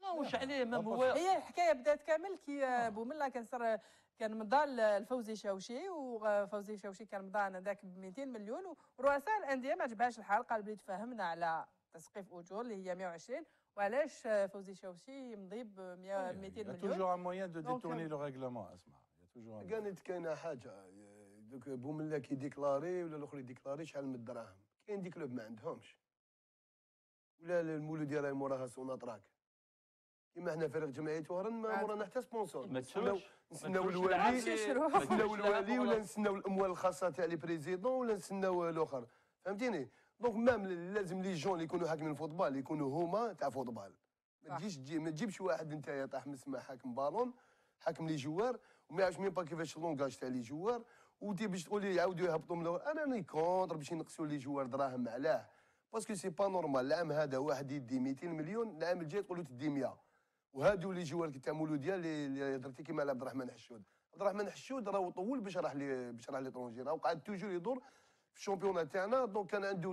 S8: لا واش عليه؟ même هو
S1: هي الحكاية بدات كامل. كي آه، بوملا كان صار كان مضى الفوزي شاوشي وفوزي شاوشي كان مضى هذاك ب 200 مليون ورؤساء الأندية ما عجبهاش الحال قال بلي تفاهمنا على تسقيف أجور اللي هي 120 وعلاش فوزي شاوشي يمضي ب 100 200
S7: Il y a
S1: مليون
S7: toujours un moyen de
S1: Donc,
S7: détourner
S1: euh,
S7: le règlement, اسمع.
S4: كانت كاينة حاجة donc بوملا كي déclarer ولا الآخر ي déclarer شحال من الدراهم كاين des clubs ما عندهمش ولا المولوديه راهي موراها سوناطراك كيما حنا فريق جمعيه وهران ما. مورانا حتى sponsor
S8: ما
S4: نستناو
S8: تشروش
S4: نستناو الوالي نستناو الوالي ولا
S8: ولا-
S4: نستناو الاموال الخاصه تاع les présidents ولا نستناو الآخر فهمتيني donc même لازم les gens اللي يكونوا حاكمين ال football يكونوا هما تاع football. ما. تجيش تجي ما تجيبش واحد انت طاح من السما حاكم بالون حاكم les joueurs وما يعرفش même pas كيفاش ال langage تاع les joueurs ودي باش تقول لي يعاودوا يهبطوا من الأول. أنا راني contre باش ينقصوا les joueurs دراهم علاه. parce que c'est pas normal. العام هذا واحد يدي 200 مليون العام الجاي تقول له تدي 100 وهادو les joueurs تاع مولوديه اللي درتي كيما على عبد الرحمن حشود. عبد الرحمن حشود راهو طول باش راح لي باش راح l'étranger راهو قاعد toujours يدور في ال championnat تاعنا donc كان عنده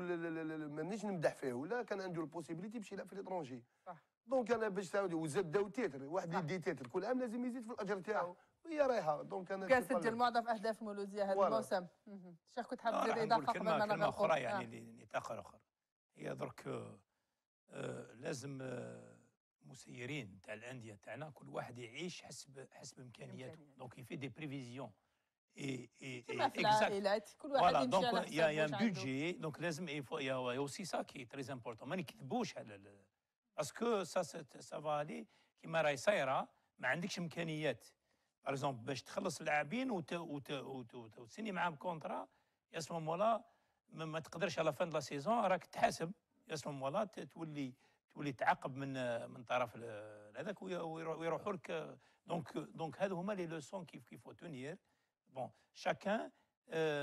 S4: مانيش نمدح فيه ولا كان عنده ال possibilité باش يلعب في l'étranger
S1: صح.
S4: donc أنا باش تعاود وزاد داو titre واحد. يدي titre كل عام لازم يزيد في الاجر تاعو وهي رايحه donc أنا
S1: كان سجل معظم اهداف المولوديه هذا. الموسم. شيخ كنت حاب تزيد اضافه قبل ما
S6: كلمه أخرى يعني
S1: آه.
S6: لنطاق اخر هي درك آه، آه، لازم آه، مسيرين تاع الأندية تاعنا كل واحد يعيش حسب حسب
S1: إمكانياته.
S6: دونك يفي دي بريفيزيون اي
S1: كما في
S6: exact.
S1: واحد
S6: فوالا
S1: يمشي على
S6: دونك يا يا
S1: حسب واش عنده.
S6: بودجي دونك لازم il faut- يا اوسي سا كي تري امبورتون ما نكذبوش على ال- باسكو سا سا فالي كيما راهي صايره ما عندكش إمكانيات. باغ اكزومبل باش تخلص اللاعبين وت- وت- وت- وت- وتسني معاهم كونترا يا سمو مولا ما, ما تقدرش على فان لا سيزون راك تحاسب. يا سمو مولا تولي تولي تعاقب من من طرف هذاك وي- ويرو- ويروحوا لك. دونك دونك هذو هما لي لوسون كيف كيف تونير بون شاكان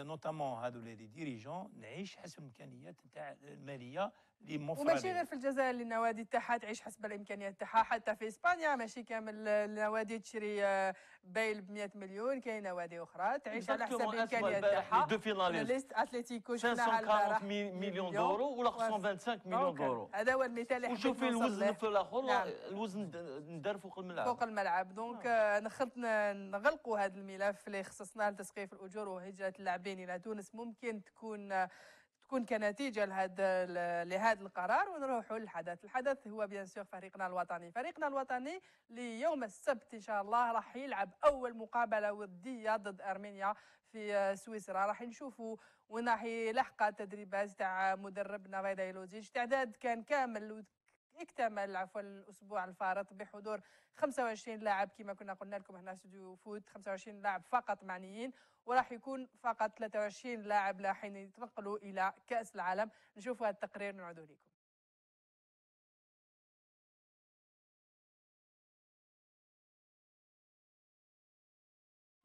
S6: نوتامون هادو لي ديريجون نعيش حسب الامكانيات نتاع الماليه
S1: وماشي. غير في الجزائر اللي النوادي تاعها تعيش حسب الامكانيات تاعها حتى في إسبانيا ماشي كامل. النوادي تشري آه، بايل ب 100 مليون. كاين نوادي أخرى تعيش على حسب الامكانيات تاعها
S8: deux finalistes
S1: ليست اتليتيكو شفناها
S8: 540
S1: البارح
S8: مي- مليون. دورو ولا 125 مليون دورو
S1: هذا هو المثال اللي
S8: وشوفي الوزن. في الآخر
S1: نعم.
S8: الوزن ندار فوق الملعب.
S1: فوق الملعب. donc آه، نخلط نغلقوا هذا الملف اللي خصصناه لتسقيف الأجور وهجرة اللاعبين إلى تونس. ممكن تكون آه، تكون كنتيجة لهذا لهذا القرار ونروحوا للحدث. الحدث هو bien sûr فريقنا الوطني. فريقنا الوطني ليوم السبت إن شاء الله راح يلعب أول مقابلة ودية ضد أرمينيا في آه، سويسرا. راح نشوفوا وين راح يلحق التدريبات تاع مدربنا وحيد حليلوزيتش استعداد كان كامل اكتمل عفوا الأسبوع الفارط بحضور 25 لاعب. كما كنا قلنا لكم هنا استوديو فوت 25 لاعب فقط معنيين وراح يكون فقط 23 لاعب رايحين يتنقلوا إلى كأس العالم. نشوفوا هذا التقرير ونعودوا لكم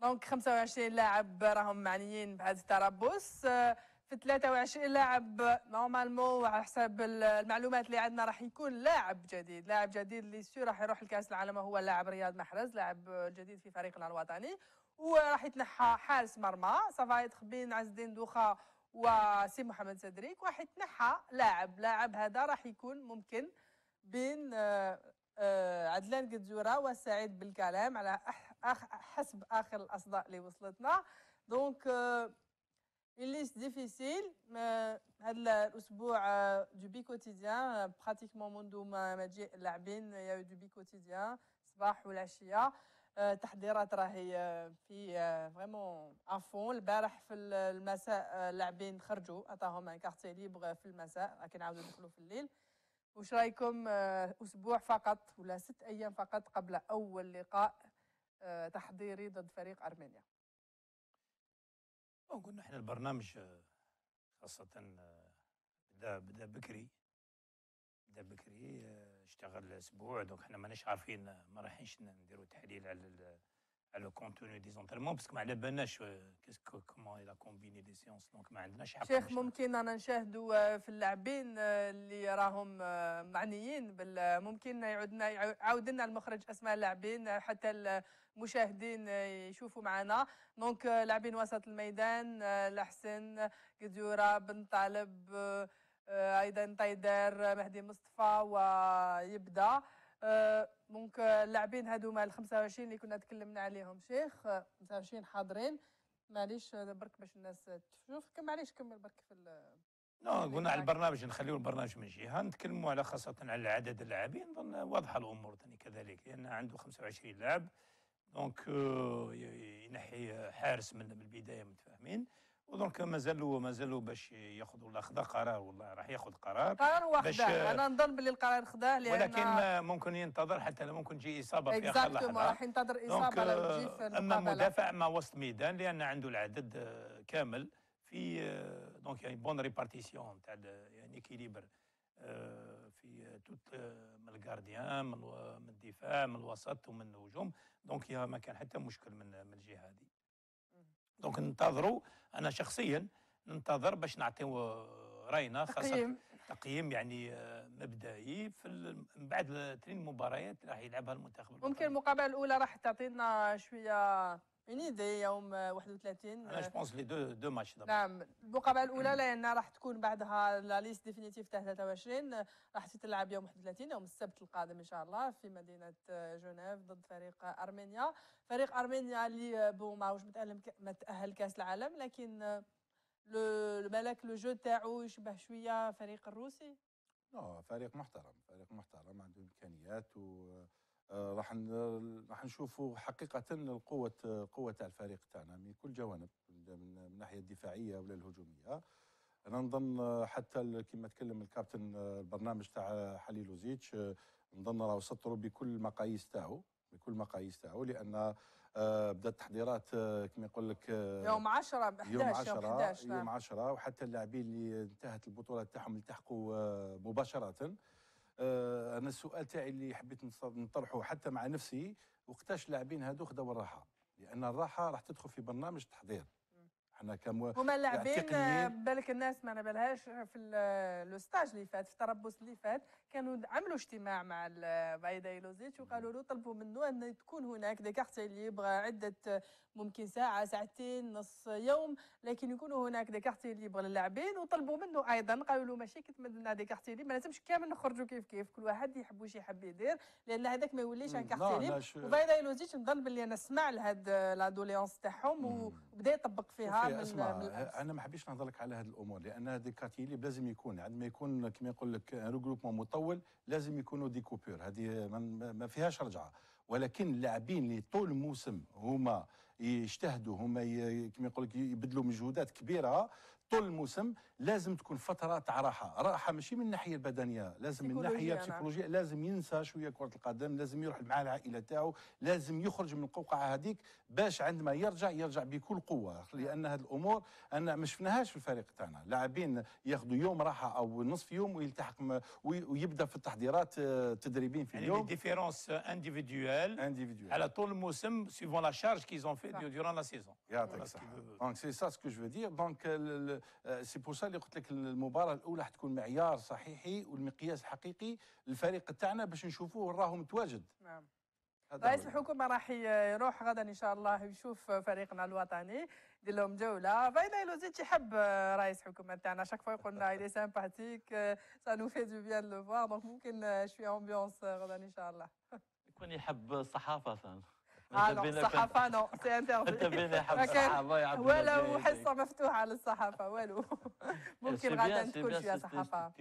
S1: donc 25 لاعب راهم معنيين بهذا التربص في 23 لاعب normalement على حسب ال- المعلومات اللي عندنا راح يكون لاعب جديد لاعب جديد اللي سو راح يروح لكأس العالم هو اللاعب رياض محرز لاعب آه، جديد في فريقنا الوطني وراح يتنحى حارس مرمى ça va يدخل بين عز الدين دوخا وسي محمد سدريك وراح يتنحى لاعب لاعب هذا راح يكون ممكن بين آه، آه، عدلان قدزورة وسعيد بالكلام على حسب آخر الأصداء اللي وصلتنا. donc difficile آه، هذا الأسبوع آه، deux biquotidiens pratiquement منذ ما جاء اللاعبين y a deux biquotidiens صباح والعشية. آه، تحضيرات راهي آه، في vraiment avant البارح في ال- المساء آه، اللاعبين خرجوا عطاهم un quartier libre في المساء لكن عاودوا يدخلوا في الليل. وش رايكم آه، أسبوع فقط ولا ست أيام فقط قبل أول لقاء آه، تحضيري ضد فريق
S6: أرمينيا؟ قلنا إحنا البرنامج آه، خاصة آه، بدا بدا بكري. بدا بكري آه، اشتغل أسبوع. donc إحنا ماناش عارفين ما رايحينش نديروا تحليل على ال- تاع le contenu des entraînements parce que ما على بالناش qu'est-ce que comment il a combiné des séances donc ما عندناش حق
S1: شيخ ممكن أنا نشاهدوا في اللاعبين اللي راهم معنيين. بال ممكن يعودنا يعاود لنا المخرج أسماء اللاعبين حتى المشاهدين آه، يشوفوا معنا. donc آه، لاعبين وسط الميدان آه، لحسن قديوره بن طالب آه، آه، أيضا طيدر آه، مهدي مصطفى ويبدة. آه، donc آه، اللاعبين هذوما ال 25 اللي كنا تكلمنا عليهم شيخ آه، 25 حاضرين. معليش آه، برك باش الناس تشوف. كم معليش كمل برك في ال-
S6: non قلنا على البرنامج نخليو البرنامج من جهه نتكلموا على خاصة على عدد اللاعبين نظن واضحة الأمور ثاني كذلك. لأن عنده 25 لاعب. donc آه، ينحي حارس من البداية متفاهمين؟ و donc مازالوا مازالوا باش ياخذوا ولا خذا قرار والله راح ياخذ قرار
S1: القرار هو خداه أنا نظن باللي القرار خداه لأن
S6: ولكن ما ممكن ينتظر حتى لو ممكن تجي إصابة في آخر
S1: exactement
S6: لحظة.
S1: راح ينتظر إصابة لو تجي في
S6: آه، اما مدافع اما وسط ميدان لأن عنده العدد آه، كامل في آه، donc يعني bonne répartition تاع يعني équilibre في آه، tout آه، من من الدفاع من الوسط ومن الهجوم. donc ما كان حتى مشكل من من الجهة هذه. donc ننتظروا أنا شخصيا ننتظر باش نعطيو رأينا خاصة
S1: تقييم.
S6: تقييم يعني آه، مبدئي في من بعد ثلاث مباريات راح يلعبها المنتخب
S1: ممكن المقابلة الأولى راح تعطينا شوية une idée يوم 31
S6: أنا je pense les deux deux matchs
S1: نعم المقابله الاولى لأن راح تكون بعدها la liste définitive تاع 23 راح تتلعب يوم 31 يوم السبت القادم إن شاء الله في مدينة جنيف ضد فريق أرمينيا. فريق أرمينيا اللي bon ماهوش متاهل متأهل كأس العالم لكن لو بالك le jeu تاعو يشبه شوية فريق الروسي.
S7: نو فريق محترم فريق محترم عنده إمكانيات و آه، راح ن- راح نشوفوا حقيقة القوه القوه تاع الفريق تاعنا من كل جوانب من الناحيه الدفاعية ولا الهجومية. أنا نظن آه، حتى كما تكلم الكابتن آه، البرنامج تاع حليلوزيتش آه، نظن راهو سطروا بكل المقاييس تاعو بكل المقاييس تاعو لأن آه، بدأت التحضيرات آه، كما يقول لك آه،
S1: يوم 10 11
S7: يوم 10
S1: يوم 11
S7: يوم
S1: نعم.
S7: 10 وحتى اللاعبين اللي انتهت البطولة تاعهم التحقوا آه، مباشرة. آه، أنا السؤال تاعي اللي حبيت نطرحه حتى مع نفسي وقتاش اللاعبين هذو خذوا الراحة؟ لأن الراحة راح تدخل في برنامج تحضير إحنا كم
S1: هما اللاعبين آه، بالك الناس ما بالهاش في le stage اللي فات في التربص اللي فات كانوا عملوا اجتماع مع فاهيد حليلوزيتش وقالوا له طلبوا منه أن تكون هناك des quartiers libres عدة آه، ممكن ساعة ساعتين نص يوم لكن يكونوا هناك des quartiers libres للاعبين وطلبوا منه أيضا قالوا له ماشي كي تمدلنا des quartiers libres ما لازمش كامل نخرجوا كيف كيف كل واحد يحب واش يحب يدير لأن هذاك ما يوليش
S7: مم،
S1: quartier
S7: لا،
S1: libre
S7: لا، ش-
S1: وفاهيد حليلوزيتش نظن باللي أنا سمع لهاد les doléances تاعهم وبدا يطبق فيها من
S7: اسمع
S1: من.
S7: أنا ما حبيتش نهضر لك على هذه الأمور لأن هذه كاتيلي لازم يكون عندما يكون كما يقول لك regroupement مطول لازم يكونوا des coupures هذه ما- فيهاش رجعة. ولكن اللاعبين اللي طول الموسم هما يجتهدوا هما كما يقول لك يبذلوا مجهودات كبيرة طول الموسم لازم تكون فترة تاع راحة. راحة ماشي من الناحية البدنية لازم من
S1: الناحية نعم.
S7: السيكولوجية لازم ينسى شوية كرة القدم لازم يروح مع العائلة تاعو لازم يخرج من القوقعة هذيك باش عندما يرجع يرجع بكل قوة. لأن هذه الأمور أنا ما شفناهاش في الفريق تاعنا. لاعبين ياخذوا يوم راحة أو نصف يوم ويلتحق ويبدأ في التحضيرات آه، تدريبين في
S6: يعني لي
S7: اليوم
S6: différence individuelle
S7: individuel
S6: على طول الموسم suivant la charge qu'ils ont fait durant la saison
S7: يعطيك الصحة donc c'est ça ce que je veux dire donc c'est pour ça اللي قلت لك المباراة الأولى حتكون معيار صحيحي والمقياس الحقيقي للفريق تاعنا باش نشوفوه راهو متواجد.
S1: نعم. رئيس. الحكومة راح يروح غدا إن شاء الله يشوف فريقنا الوطني يدير لهم جولة. فاهيد حليلوزيتش يحب رئيس الحكومة تاعنا. chaque fois يقول لنا il est sympathique ça nous fait du bien le voir donc ممكن شوية ambiance غدا إن شاء الله.
S8: يكون يحب الصحافة ثاني
S1: آه non الصحافة non c'est interdit
S8: أنت بين الصحافه
S1: ولو حصة مفتوحة للصحافة والو ممكن غدا تكون فيها صحافة.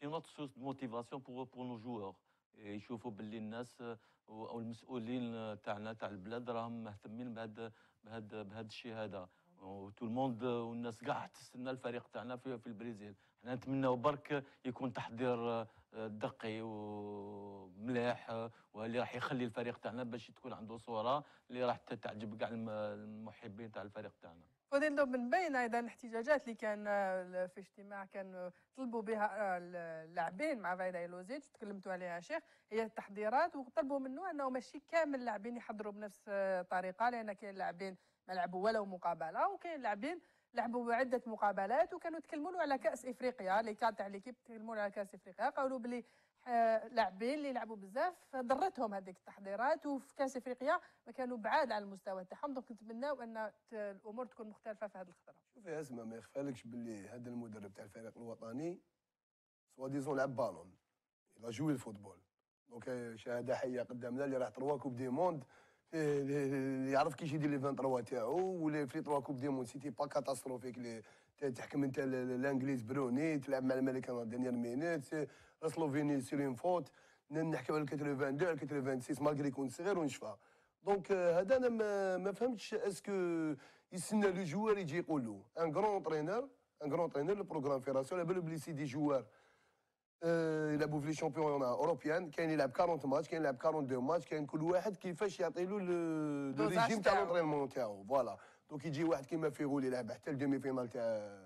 S8: c'est une autre source de motivation pour pour nos joueurs يشوفوا باللي الناس آه، أو المسؤولين آه، تاعنا تاع البلاد راهم مهتمين بهذا بهذا بهذا الشيء هذا. و tout le monde والناس كاع تستنى الفريق تاعنا في في البرازيل إحنا نتمناو برك يكون تحضير آه، دقي ومليح آه، واللي راح يخلي الفريق تاعنا باش تكون عنده صورة اللي راح تعجب كاع الم- المحبين تاع الفريق تاعنا.
S1: دوب من بين أيضا الاحتجاجات اللي كان آه، في اجتماع كان آه، طلبوا بها آه، اللاعبين مع فايدا إيلوزيتش تكلمتوا عليها شيخ هي التحضيرات وطلبوا منه أنه ماشي كامل اللاعبين يحضروا بنفس الطريقة لأن كاين لاعبين ما لعبوا ولو مقابلة وكاين لاعبين لعبوا عده مقابلات وكانوا يتكلموا له على كأس إفريقيا. لي كان تاع ليكيب تكلموا له على كأس إفريقيا. قالوا بلي لاعبين اللي لعبوا بزاف ضرتهم هذيك التحضيرات. وفي كأس إفريقيا ما كانوا بعاد على المستوى تاعهم donc نتمناو أن الأمور تكون مختلفة في هذه الخطرة.
S4: شوف يا اسماء ما يخفالكش باللي هذا المدرب تاع الفريق الوطني soi-disant لعب بالون. il a joué الفوتبول donc شهادة حية قدامنا اللي راح trois Coupes du monde يعرف كيش يدير لي 23 تاعو ولا في trois Coupes du monde c'était pas catastrophique اللي تحكم انت الإنجليز بروني تلعب مع الامريكان dernière minute Slovénie sur une faute نحكيو على 82 86 malgré يكون صغير ونشفى. donc هذا أنا ما, ما فهمتش est-ce que يستنى le joueur يجي يقول له un grand entraîneur un grand entraîneur le programme في راسو على بالو بلي c'est des joueurs يلعبوا في les championnats européens. كاين يلعب 40 ماتش كاين يلعب 42 ماتش كاين كل واحد كيفاش يعطي له le régime تاع l'entraînement تاعو. Voilà. Donc يجي واحد كيما فيغول يلعب حتى ال demi-finale تاع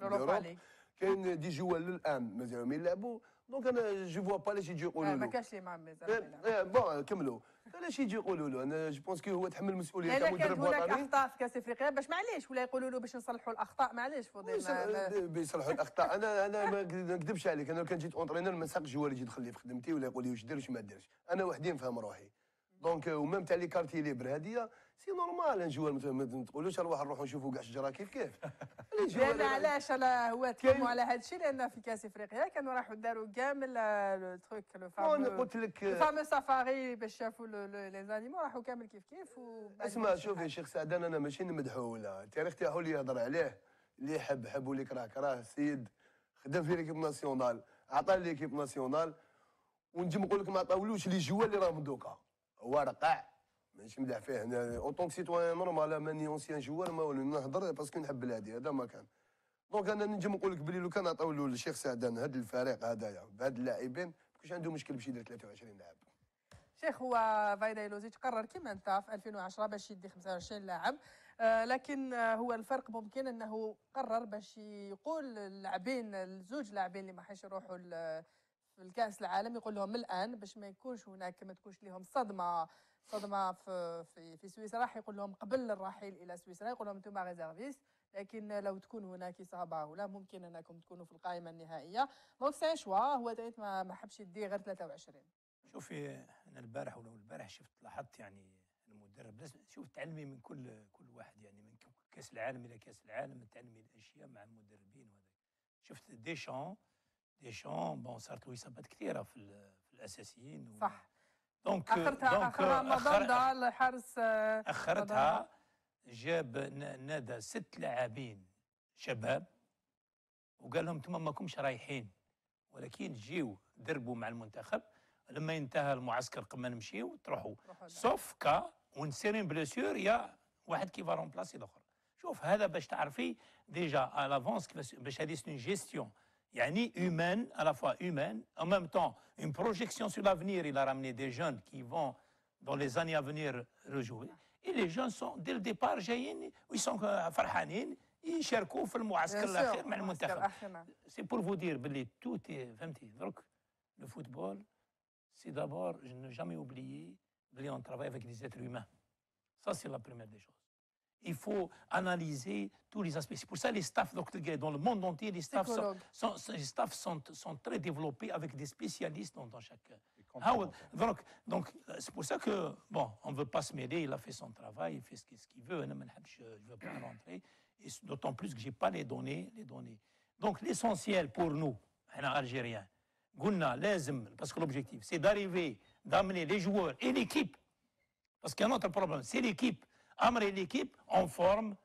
S1: l'Europa
S4: كاين des joueurs للان مازالهم يلعبوا. donc أنا je vois pas علاش يجي يقولوا له
S1: ما كانش لي معمز
S4: bon كملوا. علاش يجي يقولوا له؟ أنا je pense que هو تحمل المسؤوليه
S1: تاع مدرب وطني. هناك أخطاء في كأس إفريقيا باش معليش ولا يقولوا له باش نصلحوا الأخطاء؟ معليش فضيل
S4: بيصلحوا الأخطاء. أنا أنا ما نكذبش عليك. أنا لو كان جيت entraîneur ما نساقش joueur يجي يدخل لي في خدمتي ولا يقول لي واش دير واش ما ديرش أنا وحدي نفهم روحي. donc و même تاع les quartiers libres هذه c'est normal joueur ما تقولوش نروح نروحوا نشوفوا كاع شجره كيف كيف.
S1: لأن علاش؟ أنا هو تكلموا على هذا الشيء؟ لأن في كاس إفريقيا كانوا راحوا داروا كامل le truc le
S4: fameux قلت لك
S1: fameux safari باش شافوا les animaux راحوا كامل كيف كيف
S4: اسمع شوفي شيخ سعدان أنا ماشي نمدحه ولا التاريخ تاعو اللي يهضر عليه. اللي يحب حب واللي كره كره السيد خدم في l'équipe nationale. عطى l'équipe nationale. ونجي نقول لك ما عطاولوش les joueurs اللي راهم دوكا هو رقع ماشي مدح فيه أنا un citoyen normal ماني ancien joueur ما ولي نهضر parce que نحب الهادي هذا ما كان. donc أنا نجم نقول لك بلي لو كان عطاو له الشيخ سعدان هذا الفريق هذايا بهاد اللاعبين كاش عنده مشكل باش يدير 23 لاعب.
S1: شيخ هو فاهيد هاليلوزيتش قرر كما أنت في 2010 باش يدي 25 لاعب. آه لكن آه هو الفرق ممكن إنه قرر باش يقول اللاعبين الزوج لاعبين اللي ما حيش يروحوا في الكأس العالم يقول لهم الآن باش ما يكونش هناك ما تكونش لهم صدمة صدمة في في, في سويسرا. راح يقول لهم قبل الرحيل إلى سويسرا يقول لهم أنتم réservistes لكن لو تكون هناك اصابه ولا ممكن أنكم تكونوا في القائمة النهائية. donc ce choix هو تايت ما, ما حبش يدي غير 23
S6: شوفي أنا البارح ولا البارح شفت لاحظت يعني المدرب لازم شوف تعلمي من كل كل واحد يعني من كأس العالم إلى كأس العالم تعلمي الأشياء مع المدربين وهذا شفت ديشان. ديشان bon صارت له اصابات كثيرة في, في الأساسيين
S1: صح.
S6: دونك
S1: اخرتها
S6: دونك
S1: اخرها مضمضه الحارس
S6: آخرتها جاب نادى ست لاعبين شباب وقال لهم أنتم ماكمش رايحين. ولكن جيو دربوا مع المنتخب. لما ينتهى المعسكر قبل ما نمشيو تروحوا. سوف كا ونسيرين بلوسيور يا واحد كي فا رومبلاسي الآخر شوف هذا باش تعرفي ديجا ا لافونس باش هذه سون جيستيون Yani humaine, à la fois humaine, en même temps une projection sur l'avenir. Il a ramené des jeunes qui vont, dans les années à venir, rejouer. Et les jeunes sont, dès le départ, ils sont farhanines, ils cherchent le Mouaskar C'est pour vous dire, tout est. Donc, le football, c'est d'abord, je n'ai jamais oublié, on travaille avec des êtres humains. Ça, c'est la première des choses il faut analyser tous les aspects. C'est pour ça que les staffs, donc, dans le monde entier, les staffs, sont, sont, les staffs sont, sont, très développés avec des spécialistes dans, dans chaque. Ah, ouais. Donc, donc c'est pour ça que, bon, on ne veut pas se mêler, il a fait son travail, il fait ce qu'il veut, je ne veux pas rentrer, d'autant plus que je n'ai pas les données, les données. Donc l'essentiel pour nous, Algériens, Gouna, Lezm, parce que l'objectif, c'est d'arriver, d'amener les joueurs et l'équipe, parce qu'il y a un autre problème, c'est l'équipe امري ليكيب اون فورم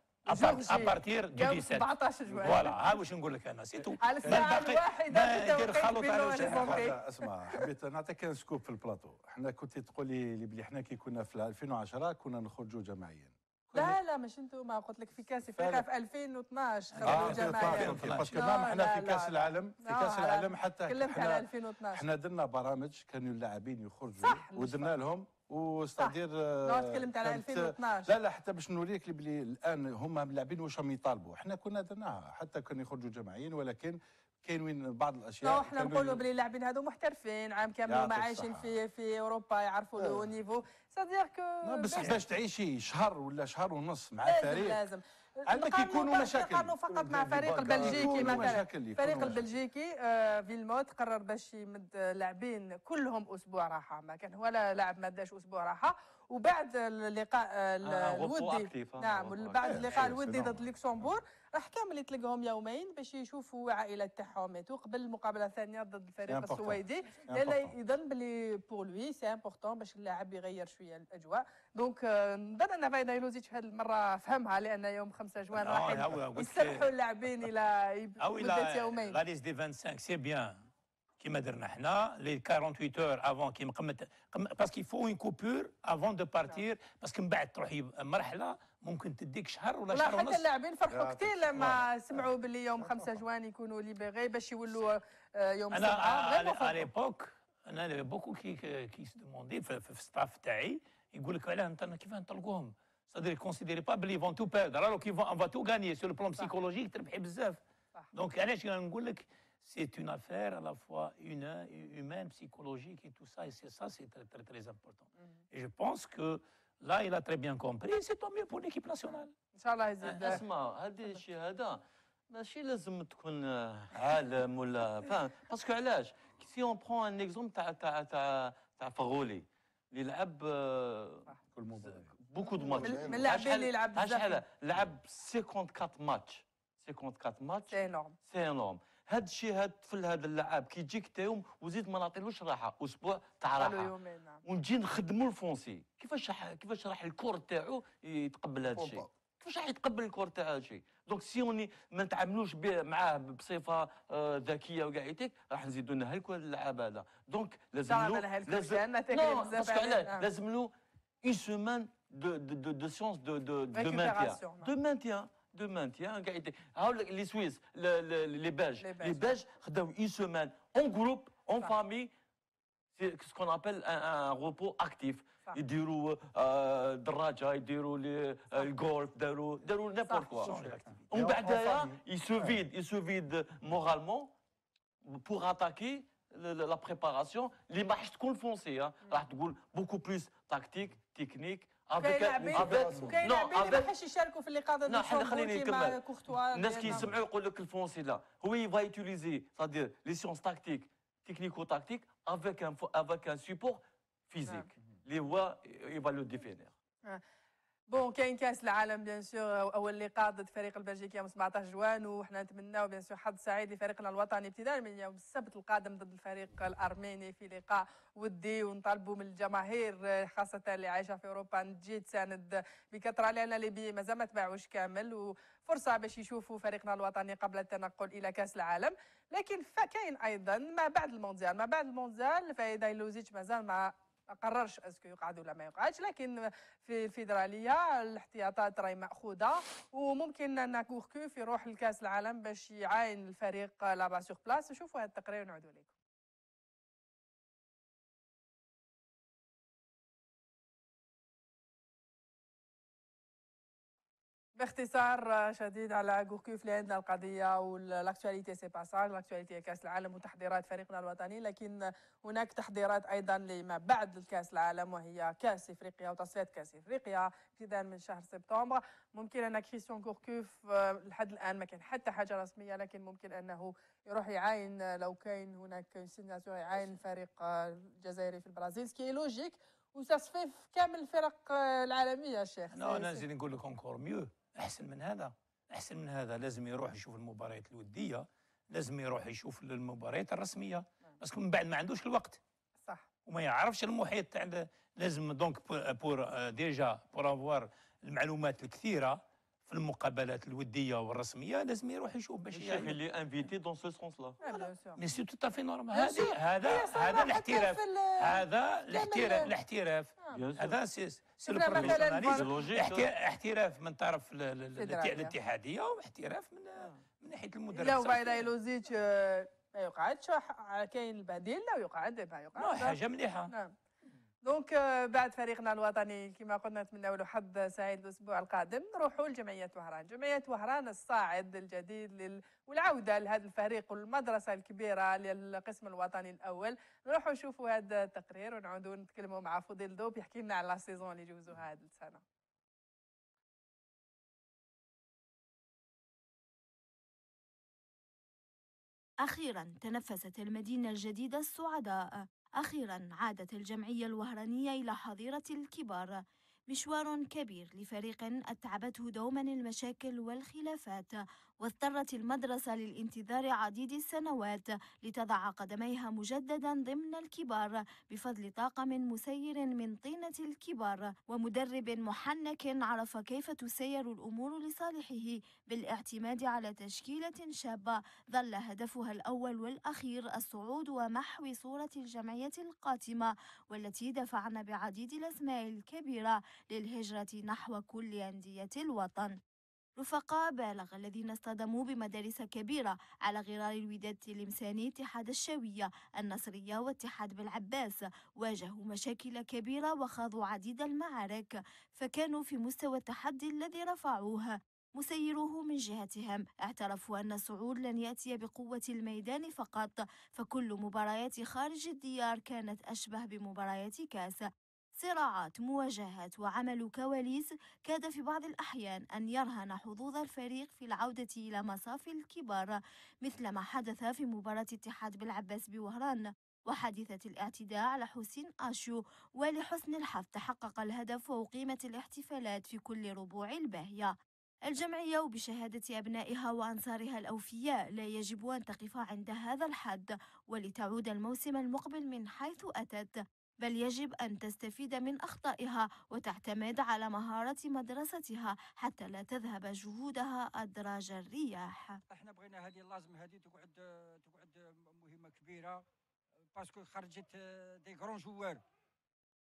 S6: ابارتير دو 17 فوالا ها واش نقول لك أنا سيتو
S1: على الساعة
S6: الواحدة خلط على
S7: اسمع حبيت نعطيك scoop في البلاطو إحنا كنت تقول لي بلي إحنا كي كنا في 2010 كنا نخرجوا جماعيا
S1: لا لا مش أنتم قلت لك في كاس افريقيا في 2012
S7: آه
S1: خرجوا الجماهير OK
S7: parce que
S1: إحنا
S7: في كاس. العالم في كاس. العالم حتى
S1: تكلمت على
S7: إحنا
S1: 2012
S7: إحنا درنا برامج كانوا اللاعبين يخرجوا ودرنا لهم و c'est-à-dire
S1: لا، تكلمت على 2012.
S7: لا لا حتى باش نوريك بلي الآن هم اللاعبين واش راهم يطالبوا. إحنا كنا درناها حتى كانوا يخرجوا جماعيين ولكن كاين وين بعض الأشياء
S1: لا
S7: إحنا
S1: نقولوا بلي اللاعبين هذو محترفين عام كامل هما عايشين. في في أوروبا يعرفوا le niveau c'est-à-dire
S7: que بس باش تعيشي شهر ولا شهر ونص مع
S1: لازم
S7: فريق
S1: لازم.
S7: عندك يكونوا مشاكل.
S1: نقارنوا فقط مع فريق البلجيكي مثلا فريق. البلجيكي آه، فيلموت قرر باش يمد لاعبين كلهم أسبوع راحة ما كان ولا لاعب ما داش أسبوع راحة وبعد اللقاء آه،
S8: آه،
S1: الودي
S8: آه،
S1: نعم بعد. اللقاء
S7: إيه،
S1: الودي
S7: سي
S1: ضد لوكسمبور راح كامل يتلقاهم يومين باش يشوفوا عائلات تاعهم قبل المقابلة الثانية ضد الفريق. السويدي لا
S7: important.
S1: يظن بلي pour lui c'est important باش اللاعب يغير شوية الأجواء donc نظن أن فاهيد هاليلوزيتش هذه المرة فهمها لأن يوم 5 جوان
S6: آه،
S1: راح
S6: قلت
S1: يسرحوا اللاعبين
S6: إلى
S1: آه
S6: مدة
S1: يومين
S6: des 25, c'est bien. كيما درنا حنا les 48 heures avant كيما قمت faut une coupure avant de partir parce que من بعد تروحي مرحله ممكن تديك شهر ولا شهر
S1: حتى
S6: ونص
S1: اللاعبين فرحوا كثير لما سمعوا باللي يوم 5 جوان يكونوا ليبيغي باش يولوا يوم
S6: أنا
S1: 7
S6: على
S1: فريمون فرحوا.
S6: ليبوك أنا بوكو كي كي سي دوموندي في, في الستاف تاعي يقول لك علاه انت كيف نطلقوهم c'est-à-dire كونسيديري با بلي فون تو بيردر vont on va tout gagner. Sur le plan
S1: صح.
S6: psychologique تربحي بزاف donc علاش أنا نقول لك c'est une affaire à la fois une, humaine, psychologique et tout ça. Et c'est ça, c'est très, très, très important. Et je pense que là, il a très bien compris. Et c'est tant mieux pour l'équipe nationale.
S1: ان شاء الله يزيد
S8: اسمع هذه الشهاده ماشي لازم تكون آه، عالم ولا فاهم parce que علاش si on prend un exemple تاع تاع تاع تاع فغولي اللي لعب
S7: كل مباراه
S8: beaucoup de matchs
S1: من- من اللاعبين اللي لعب بزاف.
S8: شحال لعب 54 ماتش 54 matchs
S1: c'est énorme
S8: c'est énorme هاد الشيء هاد في هذا اللاعب كي يجيك تا يوم وزيد ما نعطيلوش راحة أسبوع تاع
S1: راحة. نعم.
S8: ونجي نخدموا الفونسي. كيفاش راح كيفاش راح ال corps تاعو يتقبل هذا الشيء. كيفاش راح يتقبل الكور تاع هذا الشيء دونك سي اوني ما نتعاملوش معاه بصفة آه، ذكية وكاع يتيك راح نزيدوا نهلكوا هذا اللاعب هذا. دونك لازم له علاش؟
S1: نعم.
S8: لازم له اون سيمين دو دو دو سيونس دو دو دو مانتيان. دو مانتيان دو مانتيان كاع يتيك هاول لي سويس ل- ل- لي باج
S1: لي
S8: لي
S1: باج.
S8: باج خداو اون سيمين اون جروب اون
S1: صح.
S8: فامي c'est ce qu'on appelle un, un repos actif
S1: صح.
S8: يديروا آه، دراجه يديروا لي- آه، الجولف داروا داروا n'importe
S1: صح.
S8: quoi
S6: Changer d'activité.
S8: ومن بعدها
S4: famille.
S8: il se vide il se vide moralement pour attaquer le- le- la préparation اللي ما راحش تكون foncier راح تقول beaucoup plus tactique technique
S1: لاعبين
S8: avec
S1: كاين لاعبين اللي ما حش يشاركوا في
S8: لا، خلي-
S1: لوكسمبورغ
S8: خليني نكمل. الناس كي يسمعوا يقول لك ال foncier لا. هو il va utiliser c'est-à-dire les sciences tactiques technico-tactiques avec un fo- avec un support physique. اللي هو il va le
S1: définir bon كاين كاس العالم bien sûr أول لقاء ضد فريق البلجيكي يوم 17 جوان وحنا نتمناو bien sûr حظ سعيد لفريقنا الوطني ابتداء من يوم السبت القادم ضد الفريق الأرميني في لقاء ودي ونطالبوا من الجماهير خاصة اللي عايشة في أوروبا تجي تساند بكثرة لأن لي بيي مازال ما تباعوش كامل وفرصة باش يشوفوا فريقنا الوطني قبل التنقل إلى كاس العالم. لكن كاين أيضا ما بعد المونديال ما بعد المونديال وحيد حاليلوزيتش مازال ما قررش est-ce que يقعد ولا ما يقعدش لكن في الفيدرالية الاحتياطات راهي مأخوذة وممكن أن كوركوف يروح لكاس العالم باش يعاين الفريق là-bas sur place. نشوفوا هذا التقرير ونعودوا لكم باختصار شديد على كوركوف لأن القضية وال actualité c'est passage. ال actualité كأس العالم وتحضيرات فريقنا الوطني لكن هناك تحضيرات أيضا لما بعد الكأس العالم وهي كأس إفريقيا وتصفيات كأس إفريقيا ابتداء من شهر سبتمبر. ممكن أن كريستيان كوركوف آه، لحد الآن ما كان حتى حاجة رسمية لكن ممكن أنه يروح يعاين لو كاين هناك سيناتور يعاين الفريق آه، الجزائري في البرازيل. ce qui est logique في كامل الفرق العالمية شيخ
S6: c'est-
S1: أنا
S6: نزيد نقول لك encore mieux أحسن من هذا. أحسن من هذا. لازم يروح يشوف المباريات الودية لازم يروح يشوف المباريات الرسمية. بس من بعد ما عندوش الوقت.
S1: صح.
S6: وما يعرفش المحيط تاع لازم donc pour déjà pour avoir المعلومات الكثيرة. في المقابلات الودية والرسمية لازم يروح يشوف باش
S8: الشيخ اللي inviter dans ce sens-là
S1: آه،.
S6: mais c'est tout
S1: à fait
S6: normal هذا
S1: صراحة
S6: هذا الاحتراف. هذا الاحتراف الاحتراف.
S8: sûr.
S6: هذا
S1: c'est
S6: c'est
S8: logique.
S6: احتي- احتراف من طرف. الاتحادية واحتراف من من ناحية
S1: لا
S6: المدرب
S1: وحيد حاليلوزيتش آه، ما يقعدش كاين البديل لا يقعد يقعد.
S6: حاجة مليحة.
S1: نعم. donc آه، بعد فريقنا الوطني كما قلنا نتمنى له حظ سعيد الأسبوع القادم. نروحوا لجمعية وهران. جمعية وهران الصاعد الجديد لل... والعودة لهذا الفريق والمدرسة الكبيرة للقسم الوطني الأول. نروحوا نشوفوا هذا التقرير ونعودوا نتكلموا مع فضيل دوب يحكي لنا على السيزون اللي جوزوها هذه السنة.
S13: أخيرا تنفست المدينة الجديدة السعداء. أخيرا عادت الجمعية الوهرانية إلى حظيرة الكبار. مشوار كبير لفريق أتعبته دوما المشاكل والخلافات واضطرت المدرسة للانتظار عديد السنوات لتضع قدميها مجددا ضمن الكبار بفضل طاقم مسير من طينة الكبار ومدرب محنك عرف كيف تسير الأمور لصالحه بالاعتماد على تشكيلة شابة ظل هدفها الأول والأخير الصعود ومحو صورة الجمعية القاتمة والتي دفعن بعديد الأسماء الكبيرة للهجرة نحو كل أندية الوطن. رفقاء بالغ الذين اصطدموا بمدارس كبيرة على غرار الوداد التلمساني اتحاد الشاوية النصرية واتحاد بالعباس. واجهوا مشاكل كبيرة وخاضوا عديد المعارك فكانوا في مستوى التحدي الذي رفعوه. مسيروه من جهتهم اعترفوا أن الصعود لن يأتي بقوة الميدان فقط فكل مباريات خارج الديار كانت أشبه بمباريات كاس. صراعات مواجهات وعمل كواليس كاد في بعض الأحيان أن يرهن حظوظ الفريق في العودة إلى مصاف الكبار مثل ما حدث في مباراة اتحاد بالعباس بوهران وحادثة الاعتداء على حسين آشيو ولحسن الحظ تحقق الهدف وأقيمت الاحتفالات في كل ربوع الباهية. الجمعية وبشهادة أبنائها وأنصارها الأوفياء لا يجب أن تقف عند هذا الحد ولتعود الموسم المقبل من حيث أتت. بل يجب أن تستفيد من أخطائها وتعتمد على مهارة مدرستها حتى لا تذهب جهودها أدراج الرياح.
S14: إحنا بغينا هذه لازمو هذه تقعد تقعد مهمة كبيرة parce que خرجت des grands joueurs.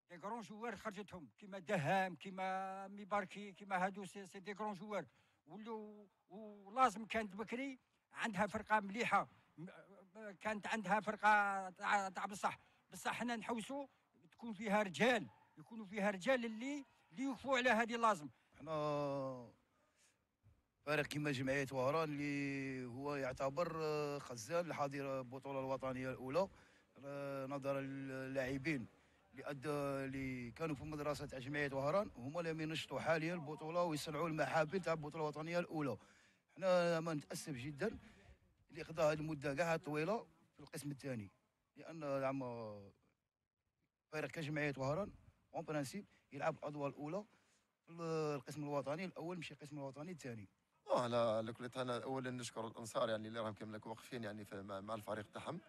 S14: des grands joueurs خرجتهم كيما دحام كيما مباركي كيما هادو c'est, des grands joueurs. ولو ولازمو كانت بكري عندها فرقة مليحة كانت عندها فرقة تاع بصح. بصح حنا نحوسوا تكون فيها رجال يكونوا فيها رجال اللي اللي يوقفوا على هذه اللازم
S15: إحنا فريق كما جمعية وهران اللي هو يعتبر آه، خزان لحاضر البطولة الوطنية الأولى آه، نظرا للاعبين اللي أدى اللي كانوا في المدرسة تاع جمعية وهران هما اللي ينشطوا حاليا البطولة ويصنعوا المحافل تاع البطولة الوطنية الأولى. إحنا ما نتأسف جدا اللي قضى هذه المدة كاع طويلة في القسم الثاني لأن زعما فريق كجمعية وهران en principe يلعب الأضواء الأولى في القسم الوطني الأول ماشي القسم الوطني الثاني.
S16: على على كل حال اولا نشكر الأنصار يعني اللي راهم كاملك واقفين يعني مع, الفريق تاعهم.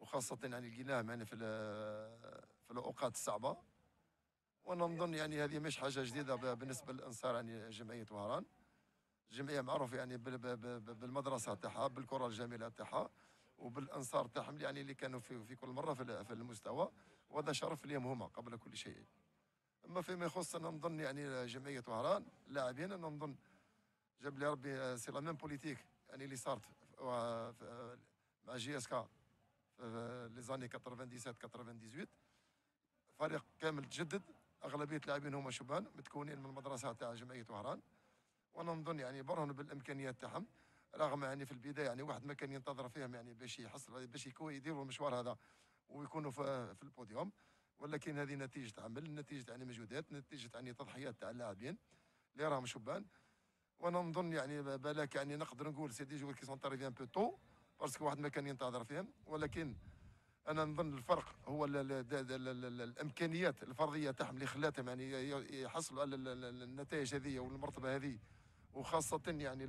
S16: وخاصة يعني لقيناهم يعني في في الأوقات الصعبة. وأنا نظن يعني هذه مش حاجة جديدة بالنسبة للأنصار يعني جمعية وهران جمعية معروفة يعني بالمدرسة تاعها بالكرة الجميلة تاعها وبالأنصار تاعهم يعني اللي كانوا في في كل مرة في المستوى. وهذا شرف لهم هما قبل كل شيء. أما فيما يخص أنا نظن يعني جمعية وهران لاعبين أنا نظن جاب لي ربي c'est la même politique يعني اللي صارت في- مع JSK les années 97 98 فريق كامل تجدد أغلبية اللاعبين هما شبان متكونين من المدرسة تاع جمعية وهران. وأنا نظن يعني برهنوا بالإمكانيات تاعهم رغم يعني في البداية يعني واحد ما كان ينتظر فيهم يعني باش يحصل باش يكون يديروا المشوار هذا. ويكونوا في, البوديوم. ولكن هذه نتيجة عمل نتيجة يعني مجهودات نتيجة يعني تضحيات تاع اللاعبين اللي راهم شبان. وأنا نظن يعني بالك يعني نقدر نقول c'est des joueurs qui sont un peu tout parce que واحد ما كان ينتظر فيهم. ولكن أنا نظن الفرق هو ال ال ال ال ال ال الإمكانيات الفرديه تاعهم اللي خلاتهم يعني يحصلوا على ال- ال- النتائج هذه والمرتبة هذه. وخاصة يعني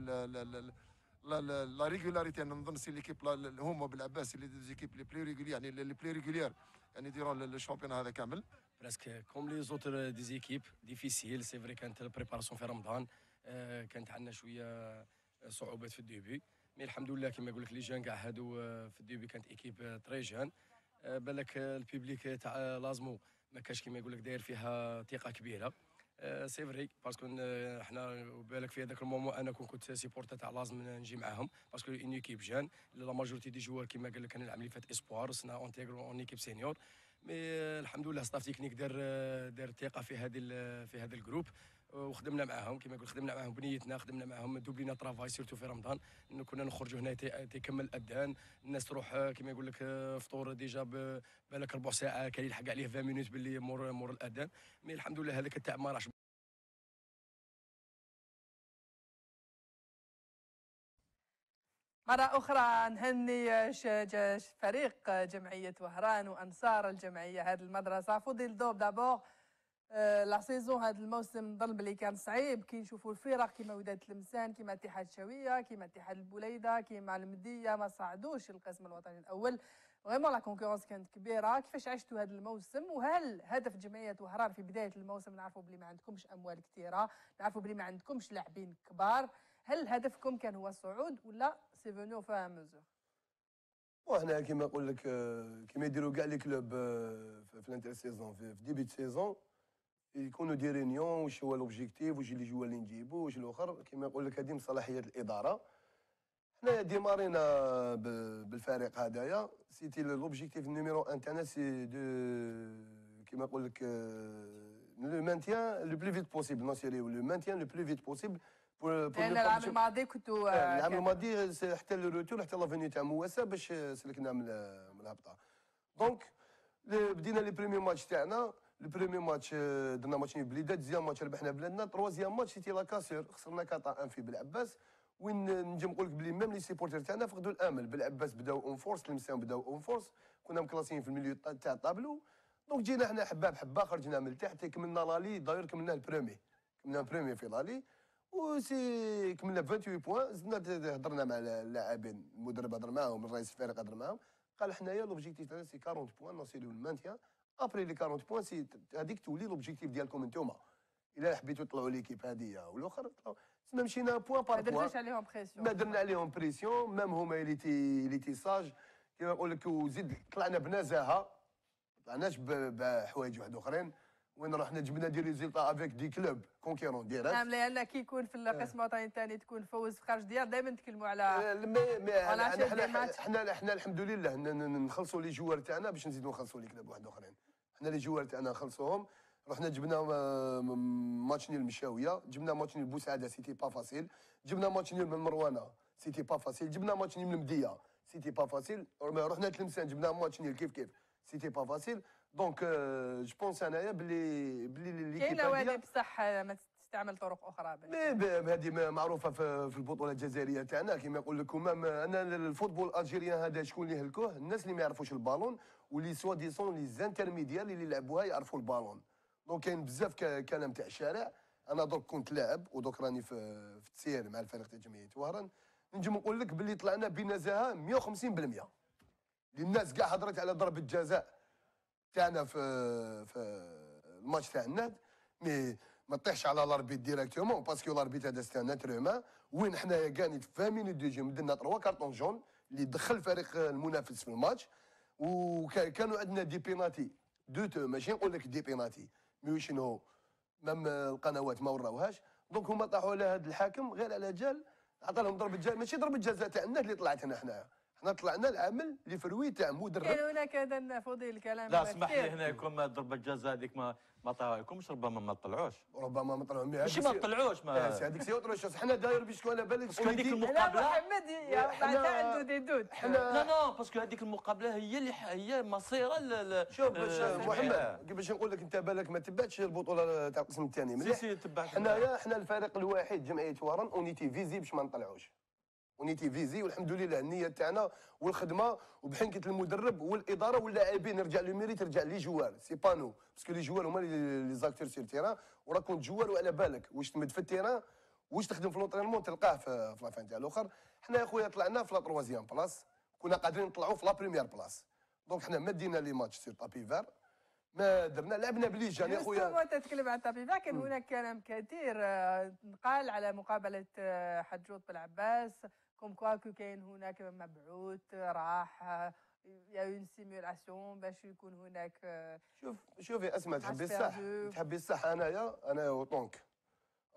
S16: لا لا la régularité أنا نظن c'est l'équipe هما بالعباس اللي des équipes les plus régulières يعني les plus régulières يعني durant الـ championnat هذا كامل.
S17: Autres des équipes, difficile. C'est vrai quand la préparation fait Ramadan, آه، كانت عندنا شوية صعوبات في الـ début. مي الحمد لله كما يقول لك لي جان كاع هادو في الديبي كانت ايكيب تري جان بالك البيبليك تاع لازمو ما كاش كما يقول لك داير فيها ثقه كبيرة. سي فري باسكو ن- حنا بالك في هذاك المومون أنا كون كنت سيبورتا تاع لازم نجي معاهم. باسكو اون ايكيب جان لا ماجورتي دي جوار كما قال لك أنا العام اللي فات اسبوار سنا اونتيغرو اون ايكيب سينيور مي الحمد لله ستاف تكنيك دار دار ثقة في هذه في هذا الجروب وخدمنا معاهم كما يقول خدمنا معاهم بنيتنا خدمنا معاهم دوبلينا travail surtout في رمضان كنا نخرجوا هنا تي- تكمل الأذان الناس تروح آه، كما يقول لك آه، فطور déjà بالك ربع ساعة كان يلحق عليه 20 minutes باللي مور مور الأذان. mais الحمد لله هذاك تاع ما راحش
S1: مرة أخرى نهني ج- فريق جمعية وهران وأنصار الجمعية هذه المدرسة. فضيل دوب d'abord آه، la saison هذا الموسم ظل بلي كان صعيب. كي نشوفوا الفرق كيما وداد تلمسان كيما اتحاد الشوية كيما اتحاد البوليده كيما المدية ما صعدوش القسم الوطني الأول. vraiment la concurrence كانت كبيرة. كيفاش عشتوا هذا الموسم؟ وهل هدف جمعية وهران في بداية الموسم؟ نعرفوا بلي ما عندكمش أموال كثيرة. نعرفوا بلي ما عندكمش لاعبين كبار. هل هدفكم كان هو الصعود ولا c'est venu au fur à mesure
S4: وهنا كيما نقول لك آه، كيما يديروا كاع les clubs آه، في الـ inter-saison في début saison يكونوا des réunions واش هو l'objectif واش les joueurs اللي نجيبوا واش الآخر. كيما يقول لك هذه من صلاحيات الإدارة. حنا ديمارينا بالفريق هذايا c'était l'objectif numéro un تاعنا c'est de كيما نقول لك le maintien le plus vite possible نسيريو le maintien le plus vite possible
S1: لأن العام الماضي كنتوا
S4: آه، العام الماضي حتى le retour حتى l'avenue تاع مواسا باش سلكنا من الهبطة. دونك بدينا لي بريمي ماتش تاعنا. لو بريمي ماتش آه، درنا ماتش نيل بليده دوزيام ماتش ربحنا بلادنا تروازيام ماتش سيتي لا كاسير خسرنا كاطا ان في بالعباس وين نجي نقول لك بلي ميم لي سيبورتر تاعنا فقدوا الامل بالعباس بداو اون فورس المسام بداو اون فورس كنا مكلاسيين في الميليو تا- تاع الطابلو دونك جينا حنا حبه بحبه خرجنا من تحت كملنا لالي داير كملنا البريمي كملنا البريمي في لالي وسي كملنا 28 بوان زدنا هضرنا مع اللاعبين المدرب هضر معاهم الرئيس الفريق هضر معاهم قال حنايا لوبجيكتيف تاعنا سي 40 بوان نوصلوا للمانتيان ابري لي 40 بوان سي هذيك تولي لوبجيكتيف ديالكم انتوما الا حبيتوا تطلعوا ليكيب هذه والاخر طلعوا تسمى مشينا بوان بار
S1: ما
S4: بوان
S1: درتوش عليهم بريسيون
S4: ما درنا عليهم بريسيون ميم هما اللي تي اللي تي ساج كيما نقول لك وزيد طلعنا بنزاهه طلعناش ب- بحوايج واحد اخرين وين رحنا جبنا دي ريزولتا افيك دي كلوب كونكيرون ديريكت
S1: نعم لأن كي يكون في القسم الوطني الثاني تكون فوز في خارج الديار دائما نتكلموا على.
S4: إحنا إحنا الحمد لله نخلصوا les joueurs تاعنا باش نزيدوا نخلصوا les clubs واحد اخرين إحنا les joueurs تاعنا نخلصوهم رحنا جبنا آه، match nul مشاوية جبنا match nul بوسعادة c'était pas facile جبنا match nul من مروانة c'était pas facile جبنا match nul من المديه c'était pas facile رحنا تلمسان جبنا match nul كيف كيف c'était pas facile donc je pense أنايا بلي بلي les
S1: équipes
S4: كاين
S1: نوادي بصح ما تستعمل طرق أخرى
S4: مي هذه معروفة في البطولة الجزائرية تاعنا. كما يقول لك هما ما- أنا الـ football الـ algérien هذا شكون اللي هلكوه الناس اللي ما يعرفوش البالون. واللي soi-disant les intermédiaires اللي يلعبوها يعرفوا البالون donc كاين بزاف كلام تاع الشارع أنا دوك كنت لاعب ودوك راني في في التسيير مع الفريق تاع جمعيه وهران نجم نقول لك باللي طلعنا بنزاهه 150% اللي الناس كاع هضرت على ضربه جزاء تاعنا في في الماتش تاع النهد mais ما طيحش على l'arbitre directement parce que l'arbitre هذا c'est un autre وين حنايا كانت في 20 minutes de jeu مدلنا 3 cartons jaunes اللي دخل الفريق المنافس في الماتش وكانوا عندنا des penalties. deux ماشي؟ نقول لك des penalties. mais شنو؟ même القنوات ما وراوهاش. donc هما طاحوا على هذا الحاكم غير على جال عطى لهم ضربة جزاء. ماشي ضربة جزاء تاع الناس اللي طلعت هنا حنايا. حنا طلعنا العمل اللي فروي تاع مدرب
S1: كاين هناك هذا فضيل الكلام
S8: لا اسمح لي. هنا يكون ضربه جزاء هذيك ما ما لكمش ربما ما طلعوش.
S4: ربما ما طلعوا
S8: ماشي ما طلعوش ما
S4: هذيك c'est autre chose حنا داير باش كون على بالك
S8: parce que هذيك
S1: لا
S8: المقابله
S1: محمد يا
S4: حنا-
S1: بعد عنده دي دوت
S8: لا لا parce que هذيك المقابلة هي اللي هي مصيرة
S4: شوف باش محمد باش نقول لك انت بالك ما تبعتش البطولة تاع القسم الثاني.
S8: si
S4: مليح؟
S8: si تبعت.
S4: حنايا حنا الفريق الوحيد جمعية وهران on était visés باش ما نطلعوش. on était visés والحمد لله النية تاعنا والخدمة. وبحنكه المدرب والإدارة واللاعبين رجع le mérite رجع les joueurs c'est pas nous parce que les joueurs هما les acteurs sur terrain وراك كنت joueur وعلى بالك. واش تمد في الـ terrain؟ واش تخدم في l'entraînement تلقاه في في la fin تاع الأخر. حنا يا خويا طلعنا في la troisième place كنا قادرين نطلعوا في la première place donc حنا ما دينا les matchs sur tapis vert ما درنا لعبنا بليجان يا خويا.
S1: تتكلم عن تابيفا كان هناك كلام كثير آه، قال على مقابلة آه، حجوط بالعباس comme quoi que كاين هناك مبعوث راح يا une simulation باش يكون هناك
S4: شوف شوفي اسماء تحبي الصح. تحبي الصح انايا أنا en tant que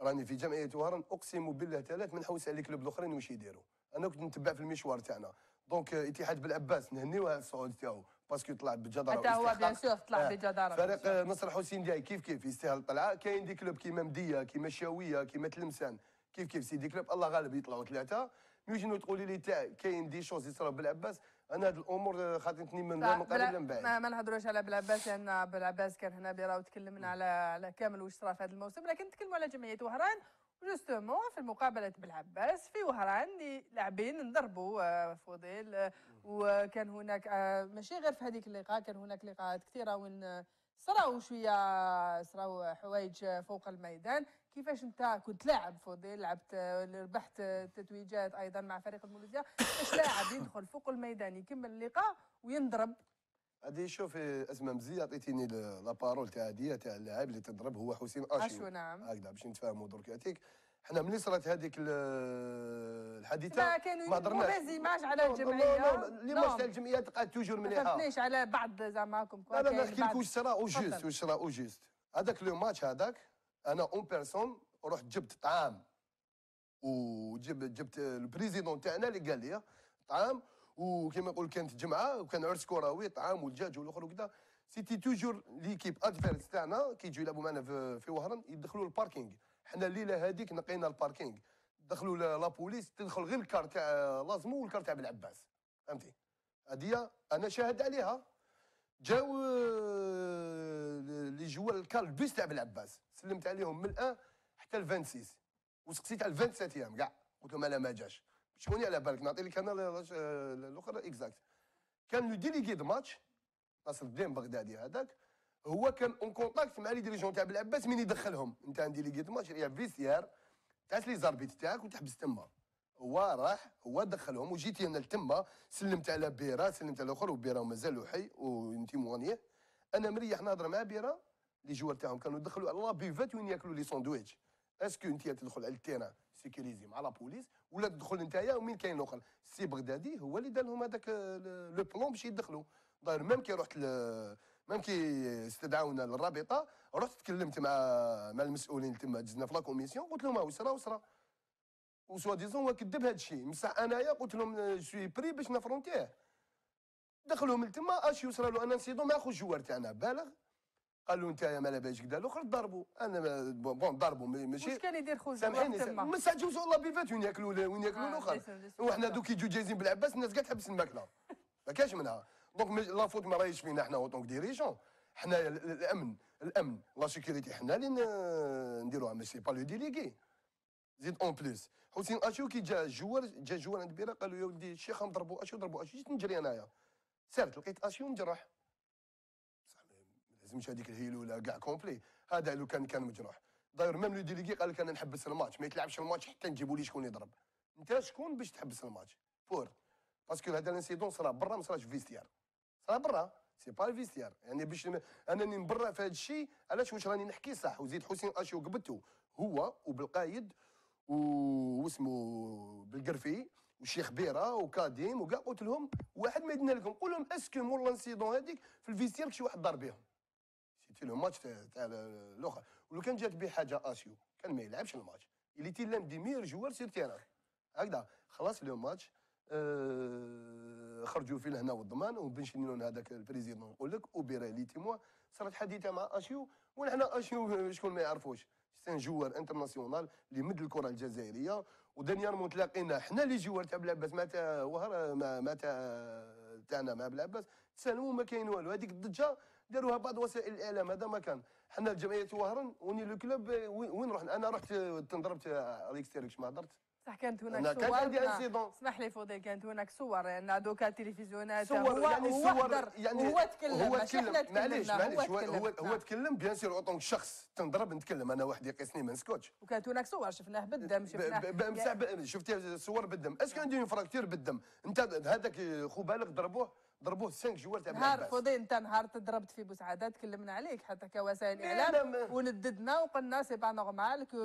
S4: راني في جمعيه وهران اقسم بالله ثلاث ما نحوس على ال clubs الاخرين واش يديروا أنا كنت نتبع في المشوار تاعنا donc اتحاد بالعباس نهنيوه الصعود تاعو parce que طلع بجداره
S1: حتى هو. bien sûr طلع. بجداره
S4: فريق نصر حسين جاي كيف كيف يستاهل الطلعه كاين des clubs كيما مديه كيما الشاويه كيما تلمسان كيف كيف c'est des clubs الله غالب يطلعوا ثلاثة شنو تقولي لي تاع كاين des choses يصراو بالعباس أنا هاد الأمور خاطرتني من من قريب من بعيد.
S1: ما, ما نهضروش على بلعباس لأن بلعباس كان هنا بيرا وتكلمنا على على كامل واش صرا في هذا الموسم لكن نتكلموا على جمعية وهران. justement في مقابله بالعباس في وهران لاعبين نضربوا آه، فضيل آه، وكان هناك آه، ماشي غير في هذيك اللقاء كان هناك لقاءات كثيرة وين صراو شوية صراو حوايج فوق الميدان. كيفاش انت كنت لاعب فضيل لعبت ربحت تتويجات أيضا مع فريق المولودية كيفاش لاعب يدخل فوق الميدان يكمل اللقاء وينضرب؟
S4: هذه شوف اسماء مزية عطيتيني la parole تاع هذه تاع اللاعب اللي تضرب هو حسين أشو.
S1: أشو، نعم.
S4: هكذا باش نتفاهموا درك. يعطيك حنا ملي صرات هذيك ال- الحادثة
S1: لا كانوا
S4: ما
S1: image على
S4: الجمعية. les matchs تاع الجمعيه تقعد toujours
S1: ما
S4: مليحة.
S1: فهمتنيش على بعض زعما quoi
S4: لا لا
S1: كاين
S4: نحكي لك
S1: بعض-
S4: واش صرا au
S1: juste.
S4: واش صرا au juste هذاك le match هذاك أنا en personne رحت جبت طعام وجبت جبت ال président تاعنا اللي قال لي طعام وكما نقول كانت جمعة وكان عرس كروي طعام والدجاج والأخر وكذا. c'était toujours l'équipe adverse تاعنا كي يجوا يلعبوا معنا في, وهران يدخلوا ال parking حنا الليلة هذيك نقينا ال parking دخلوا لا la police تدخل غير ال car تاع لازمو وال car تاع بالعباس. فهمتي؟ هذه أنا شاهد عليها. جاو اللي جوا الكار البيس تاع بالعباس سلمت عليهم من الان حتى ل 26 وسقسيت على 27 أيام كاع. قلت لهم أنا ما جاش. شكون على بالك. نعطي لك أنا ال- ال- الآخر اكزاكت كان لو ديليغي دو ماتش ناصر الدين بغدادي هذاك هو كان اون كونتاكت مع لي ديريجون تاع بالعباس من يدخلهم. أنت ان ديليغي دو ماتش يا فيسيار تعس لي زاربيت تاعك وتحبس تما. هو راح هو دخلهم وجيت أنا لتما سلمت على بيرا سلمت على الأخر وبيرا مازال حي وأنتي موانيه أنا مريح نهضر مع بيرا les joueurs تاعهم كانوا يدخلوا على la buvette وين ياكلوا les sandwichs. est-ce que انت تدخل على ال terrain sécurisé مع la police ولا تدخل نتايا ومين كاين الآخر؟ c'est بغدادي هو اللي دار لهم هذاك le plan باش يدخلوا. داير même كي رحت même كي استدعونا للرابطة رحت تكلمت مع مع المسؤولين تما دزنا في لا كوميسيون قلت لهم ها وصرا وصرا وسوا ديزون هو كذب هذا الشيء. بصح أنايا قلت لهم سوي بري باش نفرونتيه. دخلهم لتما اش يصرى له أنا نسيدو مع خو الجوار تاعنا بالغ. قالوا أنت يا مالا بالك كذا الآخر ضربوا أنا ما- بون ضربوا ماشي؟
S1: واش كان يدير خويا
S4: سامحيني
S1: تما؟
S4: ما والله بيفات وين ياكلوا وين ياكلوا
S1: آه، الآخر؟
S4: وحنا. دوك يجوا جايزين بالعباس الناس قاعد تحبس الماكلة. ما كاش منها. دونك لا فوت ما راهيش فينا حنا اونطونك ديريجون حنا ال- الأمن الأمن la sécurité حنا اللي نديروها ماشي pas le délégué زيد en plus حسين أشو كي جا ال joueur جا ال joueur عند بيرا قالوا يا ولدي الشيخ ضربوا أشو ضربوا أشو جيت نجري أنايا؟ سرت لقيت اشو مجرح ما لازمش هذيك الهيلوله كاع complet. هذا لو كان كان مجروح داير même le délégué قال لك أنا نحبس الماتش ما يتلعبش الماتش حتى نجيبوا لي شكون يضرب. أنت شكون باش تحبس ال match؟ pour باسكو هذا الانسيدون صرا برا ما صراش في فيستيار. صرا برا. سي با الفيستيار يعني باش أنني من برا في هذا الشيء علاش واش راني نحكي؟ صح وزيد حسين اشو قبته هو وبالقايد واسمه بالقرفي. والشيخ بيرة وكاديم وكاع قلت لهم واحد ما يدنا لكم. قول لهم اسكو مور لانسيدون هذيك في الفيستيار شي واحد ضرب بهم. سيتي لو ماتش تاع الأخر. ولو كان جات به حاجة آسيو كان ما يلعبش الماتش. اللي تي لام دي مير جوار سير تيران. هكذا خلاص لو ماتش. آه خرجوا فيه لهنا والضمان وبن شنينون هذاك البريزيدون نقول لك وبيرالي تيموا صارت حديثه مع اشيو ونحنا اشيو شكون ما يعرفوش. سان جوار انترناسيونال اللي مد الكرة الجزائرية. ودانييرمون تلاقينا حنا اللي جوار تاع بلعباس مع تاع وهر مع مع تاع تاعنا مع بلعباس تسالموا ما كاين والو. هذيك الضجة داروها بعض وسائل الإعلام هذا ما كان. حنا جمعيه وهران وني le club وين رحنا؟ أنا رحت تنضربت على ال extérieur ما هضرت.
S1: صح كانت هناك
S4: كان
S1: صور.
S4: عندي
S1: ما-
S4: incident.
S1: اسمح لي فضيل كانت هناك صور. لأن دوكا التلفزيونات
S4: صور
S1: هو
S4: يعني
S1: هو
S4: صور يعني
S1: وهو تكلم
S4: هو تكلم. معليش معليش هو. هو, هو
S1: نعم.
S4: تكلم bien sûr en tant que شخص تنضرب نتكلم. أنا واحد يقيسني ما نسكتش
S1: وكانت هناك صور شفناه بالدم شفناه
S4: ب- شفتي الصور بالدم. est-ce que عندي fracture بالدم؟ أنت هذاك خو بالغ ضربوه؟ ضربوه 5 joueurs تاع
S1: نهار. فوضي انت نهار تضربت في بوسعاده تكلمنا عليك حتى كوسائل
S4: لا، إعلام.
S1: ونددنا وقلنا c'est pas normal que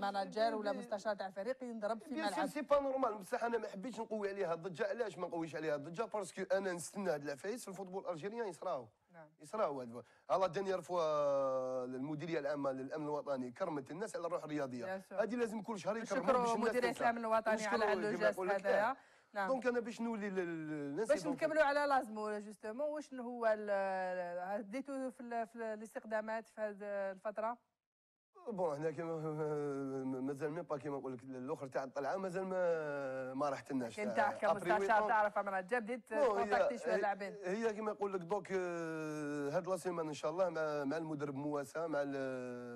S1: manager ولا مستشار تاع فريق ينضرب في ملعب.
S4: c'est pas normal. بصح أنا ما حبيتش نقوي عليها الضجة. علاش ما نقويش عليها الضجة؟ parce que أنا نستنى هاد العفايس في ال football ال algérien يصراو.
S1: نعم.
S4: يصراو هاد على dernière fois المديريه العامة للأمن الوطني كرمت الناس على الروح
S1: الرياضية.
S4: هذه لازم كل شهر يكرموا
S1: نشكروا
S4: تنسى.
S1: الأمن الوطني على هذا نعم.
S4: donc أنا باش نولي للناس
S1: باش نكملوا على لازمو justement وشنو هو بديتوا في, ال- في الاستخدامات في هذه الفترة؟
S4: bon هنا كيما مازال même pas كيما نقول لك الأخر تاع الطلعة مازال ما ما رحتلناش
S1: انت كمستشار تعرف manager بديت
S4: bon
S1: contacter شوية
S4: هي
S1: اللاعبين.
S4: هي كيما نقول لك دوك آه، هاد la semaine إن شاء الله مع مع المدرب مواسى مع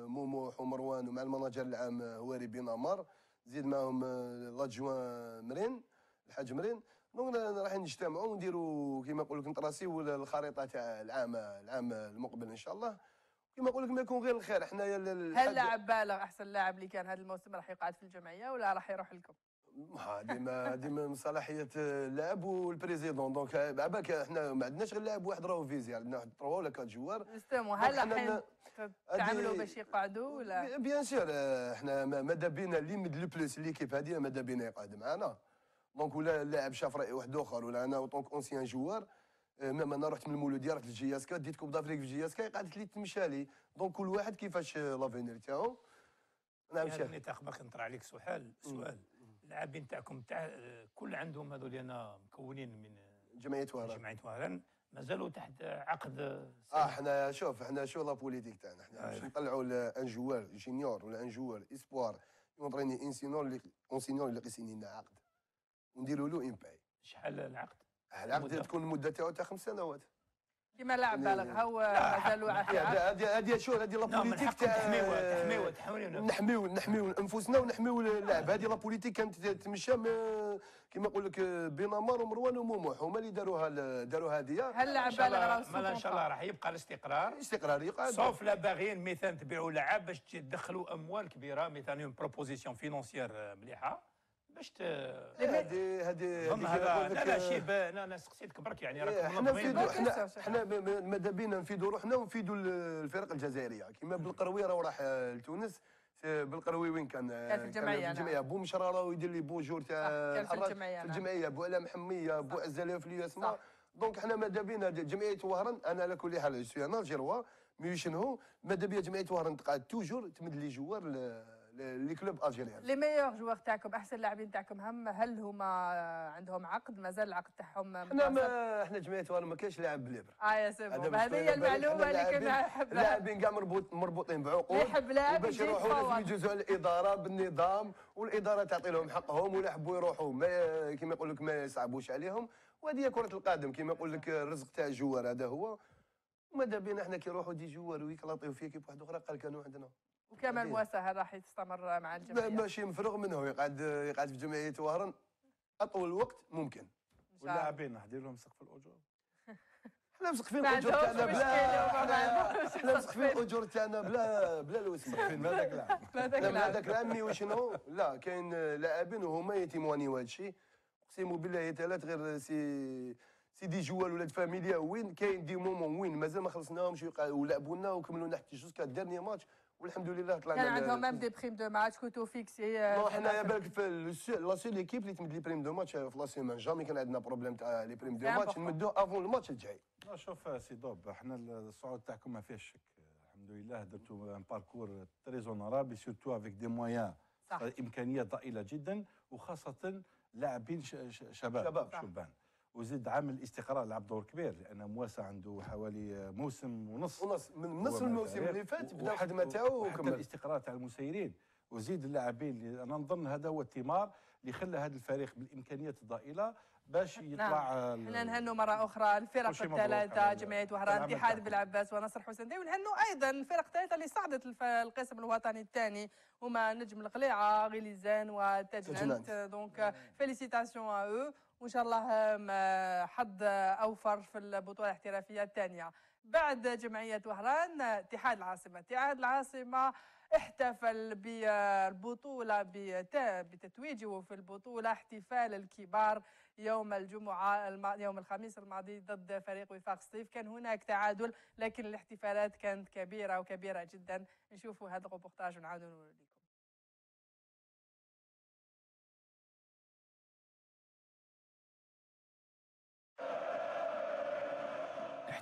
S4: موموح ومروان ومع ال manager العام هواري بن عمار زيد معهم آه، لادجوان مرين. الحاج مرين دونك راح نجتمعوا ونديروا كيما نقول لك نطراسيو الخريطة تاع العام العام المقبل إن شاء الله. كيما نقول لك ما يكون غير الخير. إحنا
S1: هل لاعب بالغ أحسن لاعب اللي كان هذا الموسم راح يقعد في الجمعية ولا راح يروح لكم؟
S4: هذه ما هذه من صلاحية اللاعب والبريزيدون. دونك بعباك إحنا ما عندناش غير لاعب واحد راهو فيزي. عندنا واحد تروا ولا كات جوار.
S1: جوستومون هل الحين تعملوا باش يقعدوا ولا؟
S4: بيان سور إحنا ما- ماذا بينا اللي مد لو بلوس ليكيب هذه ماذا بينا يقعد معنا دونك ولا اللاعب شاف رأي واحد آخر ولا أنا اونطونك اونسيان جوار آه، ميم أنا رحت من المولوديه رحت للجياسكا ديت كوب دافريك في الجياسكا قعدت لي تمشى لي دونك كل واحد كيفاش آه، لافينير تاعو. نعم
S6: هذا
S4: شيخ.
S6: النطاق باقي نطرح عليك سؤال سؤال. اللاعبين تاعكم تاع كل عندهم هذول اللي أنا مكونين من
S4: جمعية وهران
S6: جمعية وهران مازالوا تحت عقد
S4: آه إحنا شوف إحنا شو لا بوليتيك تاعنا. إحنا باش. نطلعوا ان جوار جينيور ولا ان جوار اسبوار يونطريني ان سينور اللي اون سينور اللي قيسيني لنا عقد. ونديروا له ان باي
S6: شحال العقد؟
S4: العقد تكون المده تاعو تاع خمس سنوات.
S1: كما لاعب بالغ هو مازالوا
S4: هذه هذه هذه شو هذه لا
S6: لا، من
S4: بوليتيك
S6: حقكم
S4: تاع
S6: تحميوها- تحميوها- تحميونا.
S4: نحميو نحميو أنفسنا ونحميو اللاعب. هذه لا بوليتيك كانت تمشى كيما نقول لك بنمار ومروان وموموح هما اللي داروها داروها هذه.
S1: هل لاعب بالغ
S6: إن شاء الله راح يبقى الاستقرار.
S4: استقرار يقعد.
S6: سوف لا باغيين مثلا تبيعوا لعاب باش تدخلوا أموال كبيرة. مثلا une proposition financière مليحة. باش ت
S4: هذه هذه هذه
S6: لا لا شي با- لا أنا سقسيتك برك يعني
S4: إيه،
S6: راكم إحنا
S4: نفيدوا. إحنا ماذا بينا نفيدوا روحنا ونفيدوا ال- الفرق الجزائرية. كيما بالقروي راه راح آه، لتونس. بالقروي وين كان؟ آه،
S1: كان في الجمعية،
S4: في
S1: نعم.
S4: الجمعية. بو مشرى راه يدير لي بوجور تاع
S1: كان في
S4: في. الجمعية. بو علام حمية بو عزاليه في الياسما دونك إحنا ماذا بينا؟ جمعية وهران. أنا على كل حال سوي أنا الجيروا مي شنو ماذا بيا جمعية وهران تقعد توجور تمد لي جوار لي كلوب ألجيريان.
S1: لي ميور جوار تاعكم أحسن لاعبين تاعكم هم هل هما عندهم عقد؟ مازال العقد تاعهم إحنا؟
S4: ما إحنا جمعية ما كاينش لاعب بليبر.
S1: آه يا
S4: باش
S1: هذه هي
S4: المعلومة
S1: اللي كنا نحبها.
S4: اللاعبين كاع مربوط مربوطين بعقود
S1: يحب لاعب يجي
S4: يروحوا. لازم يجوزوا الإدارة بالنظام والإدارة تعطي لهم حقهم ولا يحبوا يروحوا. ما كيما يقول لك ما يصعبوش عليهم. وهذه هي كرة القدم كيما يقول لك الرزق تاع ال joueur هذا هو. وماذا بينا إحنا كي يروحوا des joueurs ويكلاطيو في équipe واحد أخرى قال كانوا عندنا.
S1: وكمان
S4: هذه.
S1: مواساة هل راح يستمر مع
S4: ما-
S1: الجمعية.
S4: ماشي مفرغ منه يقعد يقعد في جمعية وهران أطول وقت ممكن.
S7: واللاعبين راح دير لهم سقف الأجور.
S4: إحنا مسقفين الاجور تاعنا بلا إحنا مسقفين. الاجور تاعنا بلا بلا الوسم
S7: مسقفين ما ذاك العام.
S1: ما ذاك
S4: لا
S1: العام.
S4: هذاك العام مي وشنو؟ لا كاين لاعبين وهما يتيموانيو هذا الشيء اقسم بالله ثلاث غير سي سي دي جوال ولاد فاميليا وين؟ كاين دي مومون وين؟ مازال ما خلصناهمش ولعبوا لنا وكملوا لنا حتى جوسكا ديرني ماتش. والحمد لله طلعنا
S1: كان عندهم ميم دي بريم دو ماتش كنتو فيكسي
S4: نو حنا يا بالك في لا سول ايكيب اللي تمد لي بريم دو ماتش في لا سيمان جامي كان عندنا بروبليم تاع لي بريم دو ماتش. نمدوه افون الماتش الجاي
S7: لا شوف سي دوب إحنا الصعود تاعكم ما فيهش شك الحمد لله درتوا un parcours très honorable surtout avec des moyens
S1: صح.
S7: امكانيات ضئيلة جدا وخاصة لاعبين شباب
S4: شباب. صح.
S7: شبان وزيد عامل الاستقرار لعب دور كبير لأن مواسى عنده حوالي موسم ونص.
S4: ونص من نص الموسم. اللي فات
S7: بدأ
S4: الخدمه تاعو وكمل
S7: الاستقرار تاع المسيرين. وزيد اللاعبين اللي أنا نظن هذا هو الثمار اللي خلى هذا الفريق بالإمكانيات الضئيلة باش يطلع
S1: نعم
S7: ال-
S1: إحنا نهنوا مرة أخرى الفرق
S7: على
S1: جمعية وهران اتحاد. بالعباس ونصر حسين ونهنوا أيضا الفرق الثلاثة اللي صعدت الف- القسم الوطني الثاني هما نجم القليعة غليزان
S4: تاجنانت.
S1: donc félicitations à eux وإن شاء الله حظ أوفر في البطولة الاحترافية الثانية. بعد جمعية وهران اتحاد العاصمة. اتحاد العاصمة احتفل بالبطولة بت- بتتويجه في البطولة احتفال الكبار يوم الجمعة. يوم الخميس الماضي ضد فريق وفاق سطيف كان هناك تعادل لكن الاحتفالات كانت كبيرة وكبيرة جدا. نشوفوا هذا الروبورتاج ونعاودوا لكم.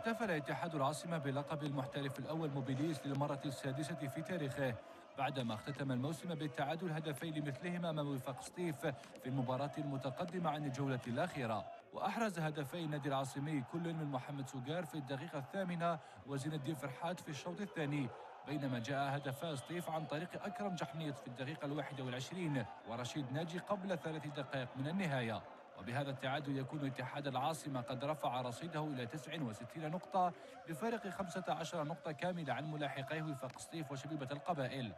S18: احتفل اتحاد العاصمة بلقب المحترف الأول موبيليس للمرة السادسة في تاريخه بعدما اختتم الموسم بالتعادل هدفين لمثلهما أمام وفاق سطيف في المباراة المتقدمة عن الجولة الأخيرة. وأحرز هدفي النادي العاصمي كل من محمد سوغار في الدقيقة الثامنة وزين الدين فرحات في الشوط الثاني بينما جاء هدفا سطيف عن طريق أكرم جحنيط في الدقيقة الواحدة والعشرين ورشيد ناجي قبل ثلاث دقائق من النهاية. وبهذا التعادل يكون اتحاد العاصمة قد رفع رصيده إلى 69 نقطة بفارق 15 نقطة كاملة عن ملاحقيه وفاق سطيف وشبيبة القبائل.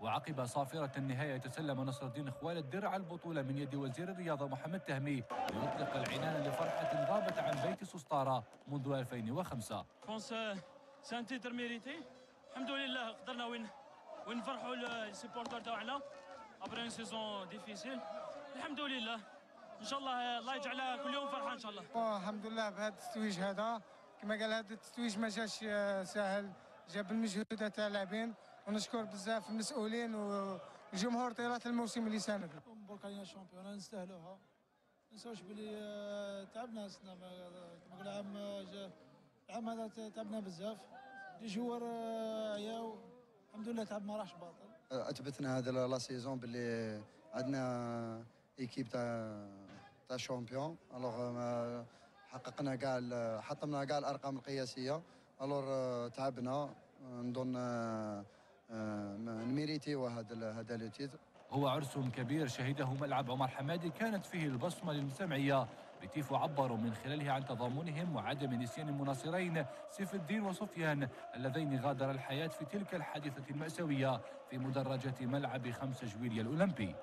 S18: وعقب صافرة النهاية يتسلم نصر الدين خوالد درع البطولة من يد وزير الرياضة محمد تهمي ليطلق العنان لفرحة غابت عن بيت سوسطارة منذ 2005
S19: bon c'est un titre mérité الحمد لله قدرنا وين وين نفرحوا ال supporters تاعنا après saison difficile الحمد لله إن شاء الله الله يجعلها كل يوم فرحة إن شاء الله.
S20: آه، الحمد لله بهذا التتويج هذا. كما قال هذا التتويج ما جاش آه، سهل جاب المجهود تاع اللاعبين ونشكر بزاف المسؤولين والجمهور طيله الموسم اللي ساندوا
S21: مبروك علينا ال champion نستاهلوها. ما ننساوش بلي آه، تعبنا ما- كما قال العام آه، العام هذا تعبنا بزاف. les joueurs آه، عياو الحمد لله تعب ما راحش باطل.
S22: أثبتنا هذا la saison باللي عندنا équipe تاع champions. alors ما حققنا كاع حطمنا كاع الارقام القياسية. alors تعبنا نظن آه، آه، mérité هذا هذا le titre
S18: هو عرس كبير شهده ملعب عمر حمادي. كانت فيه البصمة للمستمعية بتيفو عبروا من خلالها عن تضامنهم وعدم نسيان المناصرين سيف الدين وسفيان اللذين غادر الحياة في تلك الحادثة المأساوية في مدرجة ملعب 5 جويليا الأولمبي.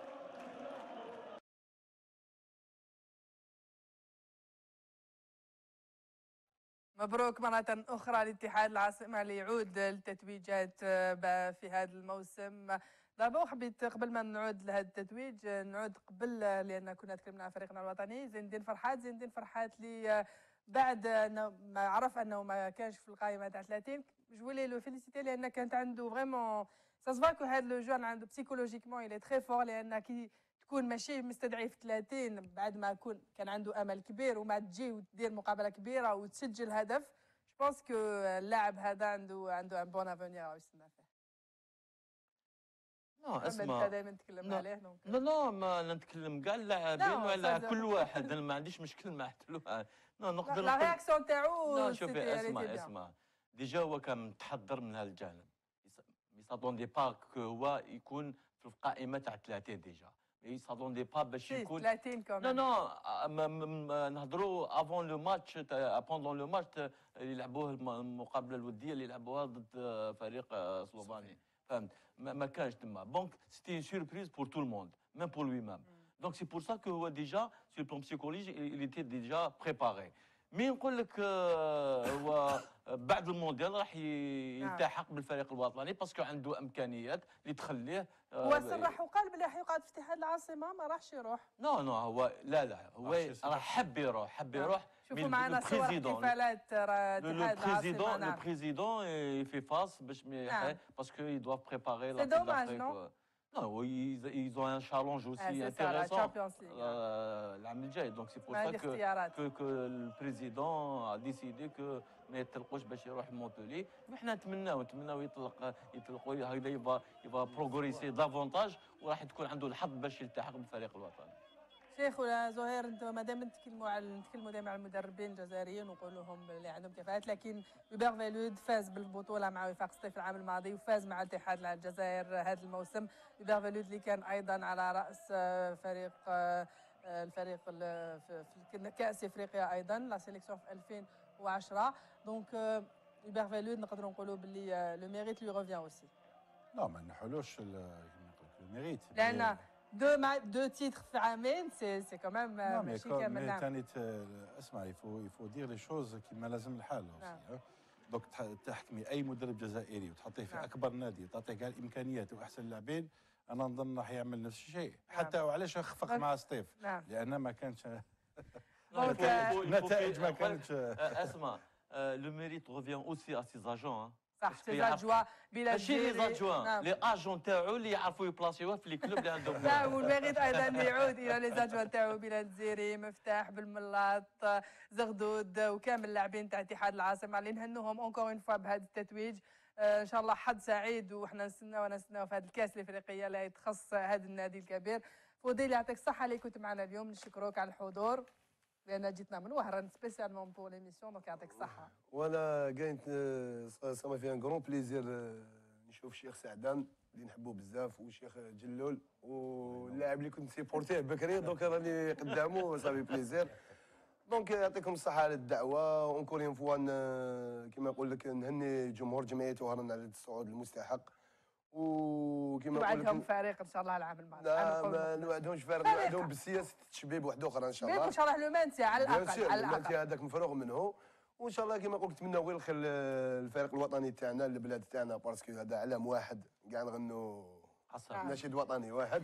S1: مبروك مرة أخرى لاتحاد العاصمة ليعود التتويجات آه، في هذا الموسم. دابا حبيت قبل ما نعود لهذا التتويج آه، نعود قبل آه، لأن كنا تكلمنا عن فريقنا الوطني زين الدين فرحات زين الدين فرحات آه، بعد ما عرف أنه ما كانش في القائمة تاع 30 جولي لو فيليسيتي لأن كانت عنده فريمون سا سفا كو هذا لو جون عنده بسيكولوجيكمون إلي تخي فور لأن كي تكون ماشي مستدعي في 30 بعد ما يكون كان عنده أمل كبير وما تجي وتدير مقابلة كبيرة وتسجل هدف جو بونس كو اللاعب هذا عنده عنده ان بون افونير يستنى فيه محمد
S8: اسمع.
S1: دائما تكلم
S8: لا.
S1: عليه دونك
S8: لا لا ما نتكلم. كاع اللاعبين
S1: لا،
S8: ولا. كل واحد. أنا ما عنديش مشكل مع حتى واحد. لا نقدر la
S1: réaction تاعو
S8: شوفي اسمع. اسمع. déjà هو كان متحضر من هذا الجانب. mais s'attendait pas هو يكون في القائمة تاع 30 déjà. mais s'attendait pas باش
S1: سي
S8: يكون
S1: 30 كمان
S8: لا لا نهضروا avant le match pendant le match اللي لعبوه الم- المقابله الوديه اللي لعبوها ضد آه، فريق آه، سلوفاني فهمت ما ما كانش تما donc c'était une surprise pour tout le monde même pour lui-même دونك سي بور سا كو هو ديجا سو بلون بسيكولوجي il était ديجا بريباري مي نقول لك آه، هو بعد المونديال راح ي-
S1: نعم.
S8: يلتحق بالفريق الوطني باسكو عنده إمكانيات اللي تخليه آه،
S1: هو صرح وقال بلي راح يقعد في اتحاد العاصمة ما راحش يروح
S8: نو نو هو لا لا هو راه حب يروح حب
S1: نعم.
S8: يروح
S1: شوفوا معنا
S8: لو
S1: صور
S8: بريزيدون.
S1: احتفالات اتحاد
S8: العاصمة
S1: نعم
S8: président il fait face باش ما
S1: نعم.
S8: يحرق- parce qu'ils doivent
S1: non
S8: euh. Ils, ils ont un challenge aussi
S1: Ah,
S8: intéressant euh, l'année الجاي. Donc c'est pour ça que, que, que le président a décidé que ما يطلقوش باش يروح لمونبولي وحنا نتمناو نتمناو يطلق يطلقوا هكذا يبقى يبقى بروغريسي دافونتاج وراح تكون عنده الحظ باش يلتحق بالفريق الوطني
S1: شيخ ولا زهير أنتم مادام نتكلموا على نتكلموا دائما على المدربين الجزائريين ونقولوا لهم اللي عندهم كفاءات لكن روبير فالود فاز بالبطولة مع وفاق سطيف العام الماضي وفاز مع الاتحاد الجزائر هذا الموسم. روبير فالود اللي كان أيضا على رأس فريق الفريق ال- في كأس إفريقيا أيضا لا سيليكسيون في 2010 دونك روبير فالود نقدروا نقولوا باللي لو ميريت لو ريفيان اوسي
S7: لا ما نقول لك الميريت
S1: لأن دو مع دو تيتر في عامين سي سي كومام
S7: Non, mais
S1: ماشي كامل
S7: mais
S1: نعم
S7: تاني ت- اسمع il faut il faut dire les choses كيما لازم الحال
S1: نعم.
S7: دوك تح- تحكمي اي مدرب جزائري وتحطيه في
S1: نعم.
S7: اكبر نادي تعطيه كاع الامكانيات واحسن اللاعبين أنا نظن راح يعمل نفس الشيء حتى وعلاش خفق
S1: نعم.
S7: مع ستيف
S1: نعم
S7: لأن ما كانش
S8: Non,
S7: نتائج ما كانتش
S8: euh, اسمع euh, le mérite revient aussi à ses agents hein.
S1: صح سي
S8: que يعرف-
S1: زادجوا بلا
S8: ماشي لي
S1: الجزيري.
S8: زادجوان. لي اجون تاعو اللي يعرفوا يبلاصيوه في لي كلوب اللي عندهم
S1: لا والمريض أيضا يعود إلى لي زادجوان تاعو بلال الزيري مفتاح بالملاط زغدود وكامل اللاعبين تاع اتحاد العاصمه اللي نهنوهم اونكور اون فوا بهذا التتويج ان شاء الله حظ سعيد وحنا نستناو ونستناو في هذه الكاس الافريقيه اللي تخص هذا النادي الكبير فضيل يعطيك الصحه اللي كنت معنا اليوم نشكروك على الحضور لأن جيتنا من وهران spécialement pour l'émission donc يعطيك الصحة.
S4: وأنا كاين سما فيها un grand plaisir نشوف الشيخ سعدان اللي نحبوه بزاف والشيخ جلول واللاعب اللي كنت supporter بكري. donc راني قدامه ça fait plaisir donc يعطيكم الصحة على الدعوة. encore une fois كيما نقول لك نهني جمهور جمعية وهران على الصعود المستحق. وكيما نقول
S1: نوعدهم فريق إن شاء الله العام الماضي.
S4: لا ما نوعدهم فرق
S1: فريق.
S4: نوعدهم بالسياسة التشبيب واحد أخرى إن شاء الله.
S1: إن شاء الله لو مانسي على
S4: الأقل
S1: على الأقل.
S4: هذاك مفروغ منه. وإن شاء الله كما قلت نتمنى غير الخير للفريق الوطني تاعنا البلاد تاعنا باسكو هذا علم واحد كاع نغنوا
S1: نعم.
S4: نشيد وطني واحد.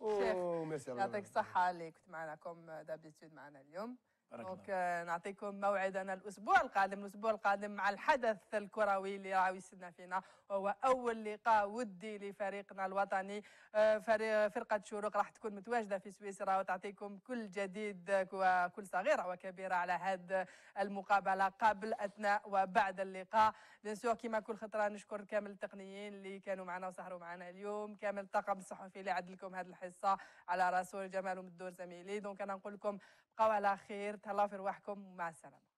S4: وميرسي الله
S1: يعطيك الصحة اللي كنت معنا كوم دابيتود معنا اليوم. دونك نعطيكم موعدنا الأسبوع القادم الأسبوع القادم مع الحدث الكروي اللي راهو يستنى فينا وهو أول لقاء ودي لفريقنا الوطني. آه، فريق فرقة شروق راح تكون متواجدة في سويسرا وتعطيكم كل جديد وكل صغيره وكبيره على هذه المقابلة قبل أثناء وبعد اللقاء. بيان كيما كل خطرة نشكر كامل التقنيين اللي كانوا معنا وسهروا معنا اليوم. كامل الطاقم الصحفي اللي عد لكم هذه الحصة على رسول جمال ومدور زميلي. دونك أنا نقول لكم بقاو على خير. تهلاو في رواحكم. ومع السلامة.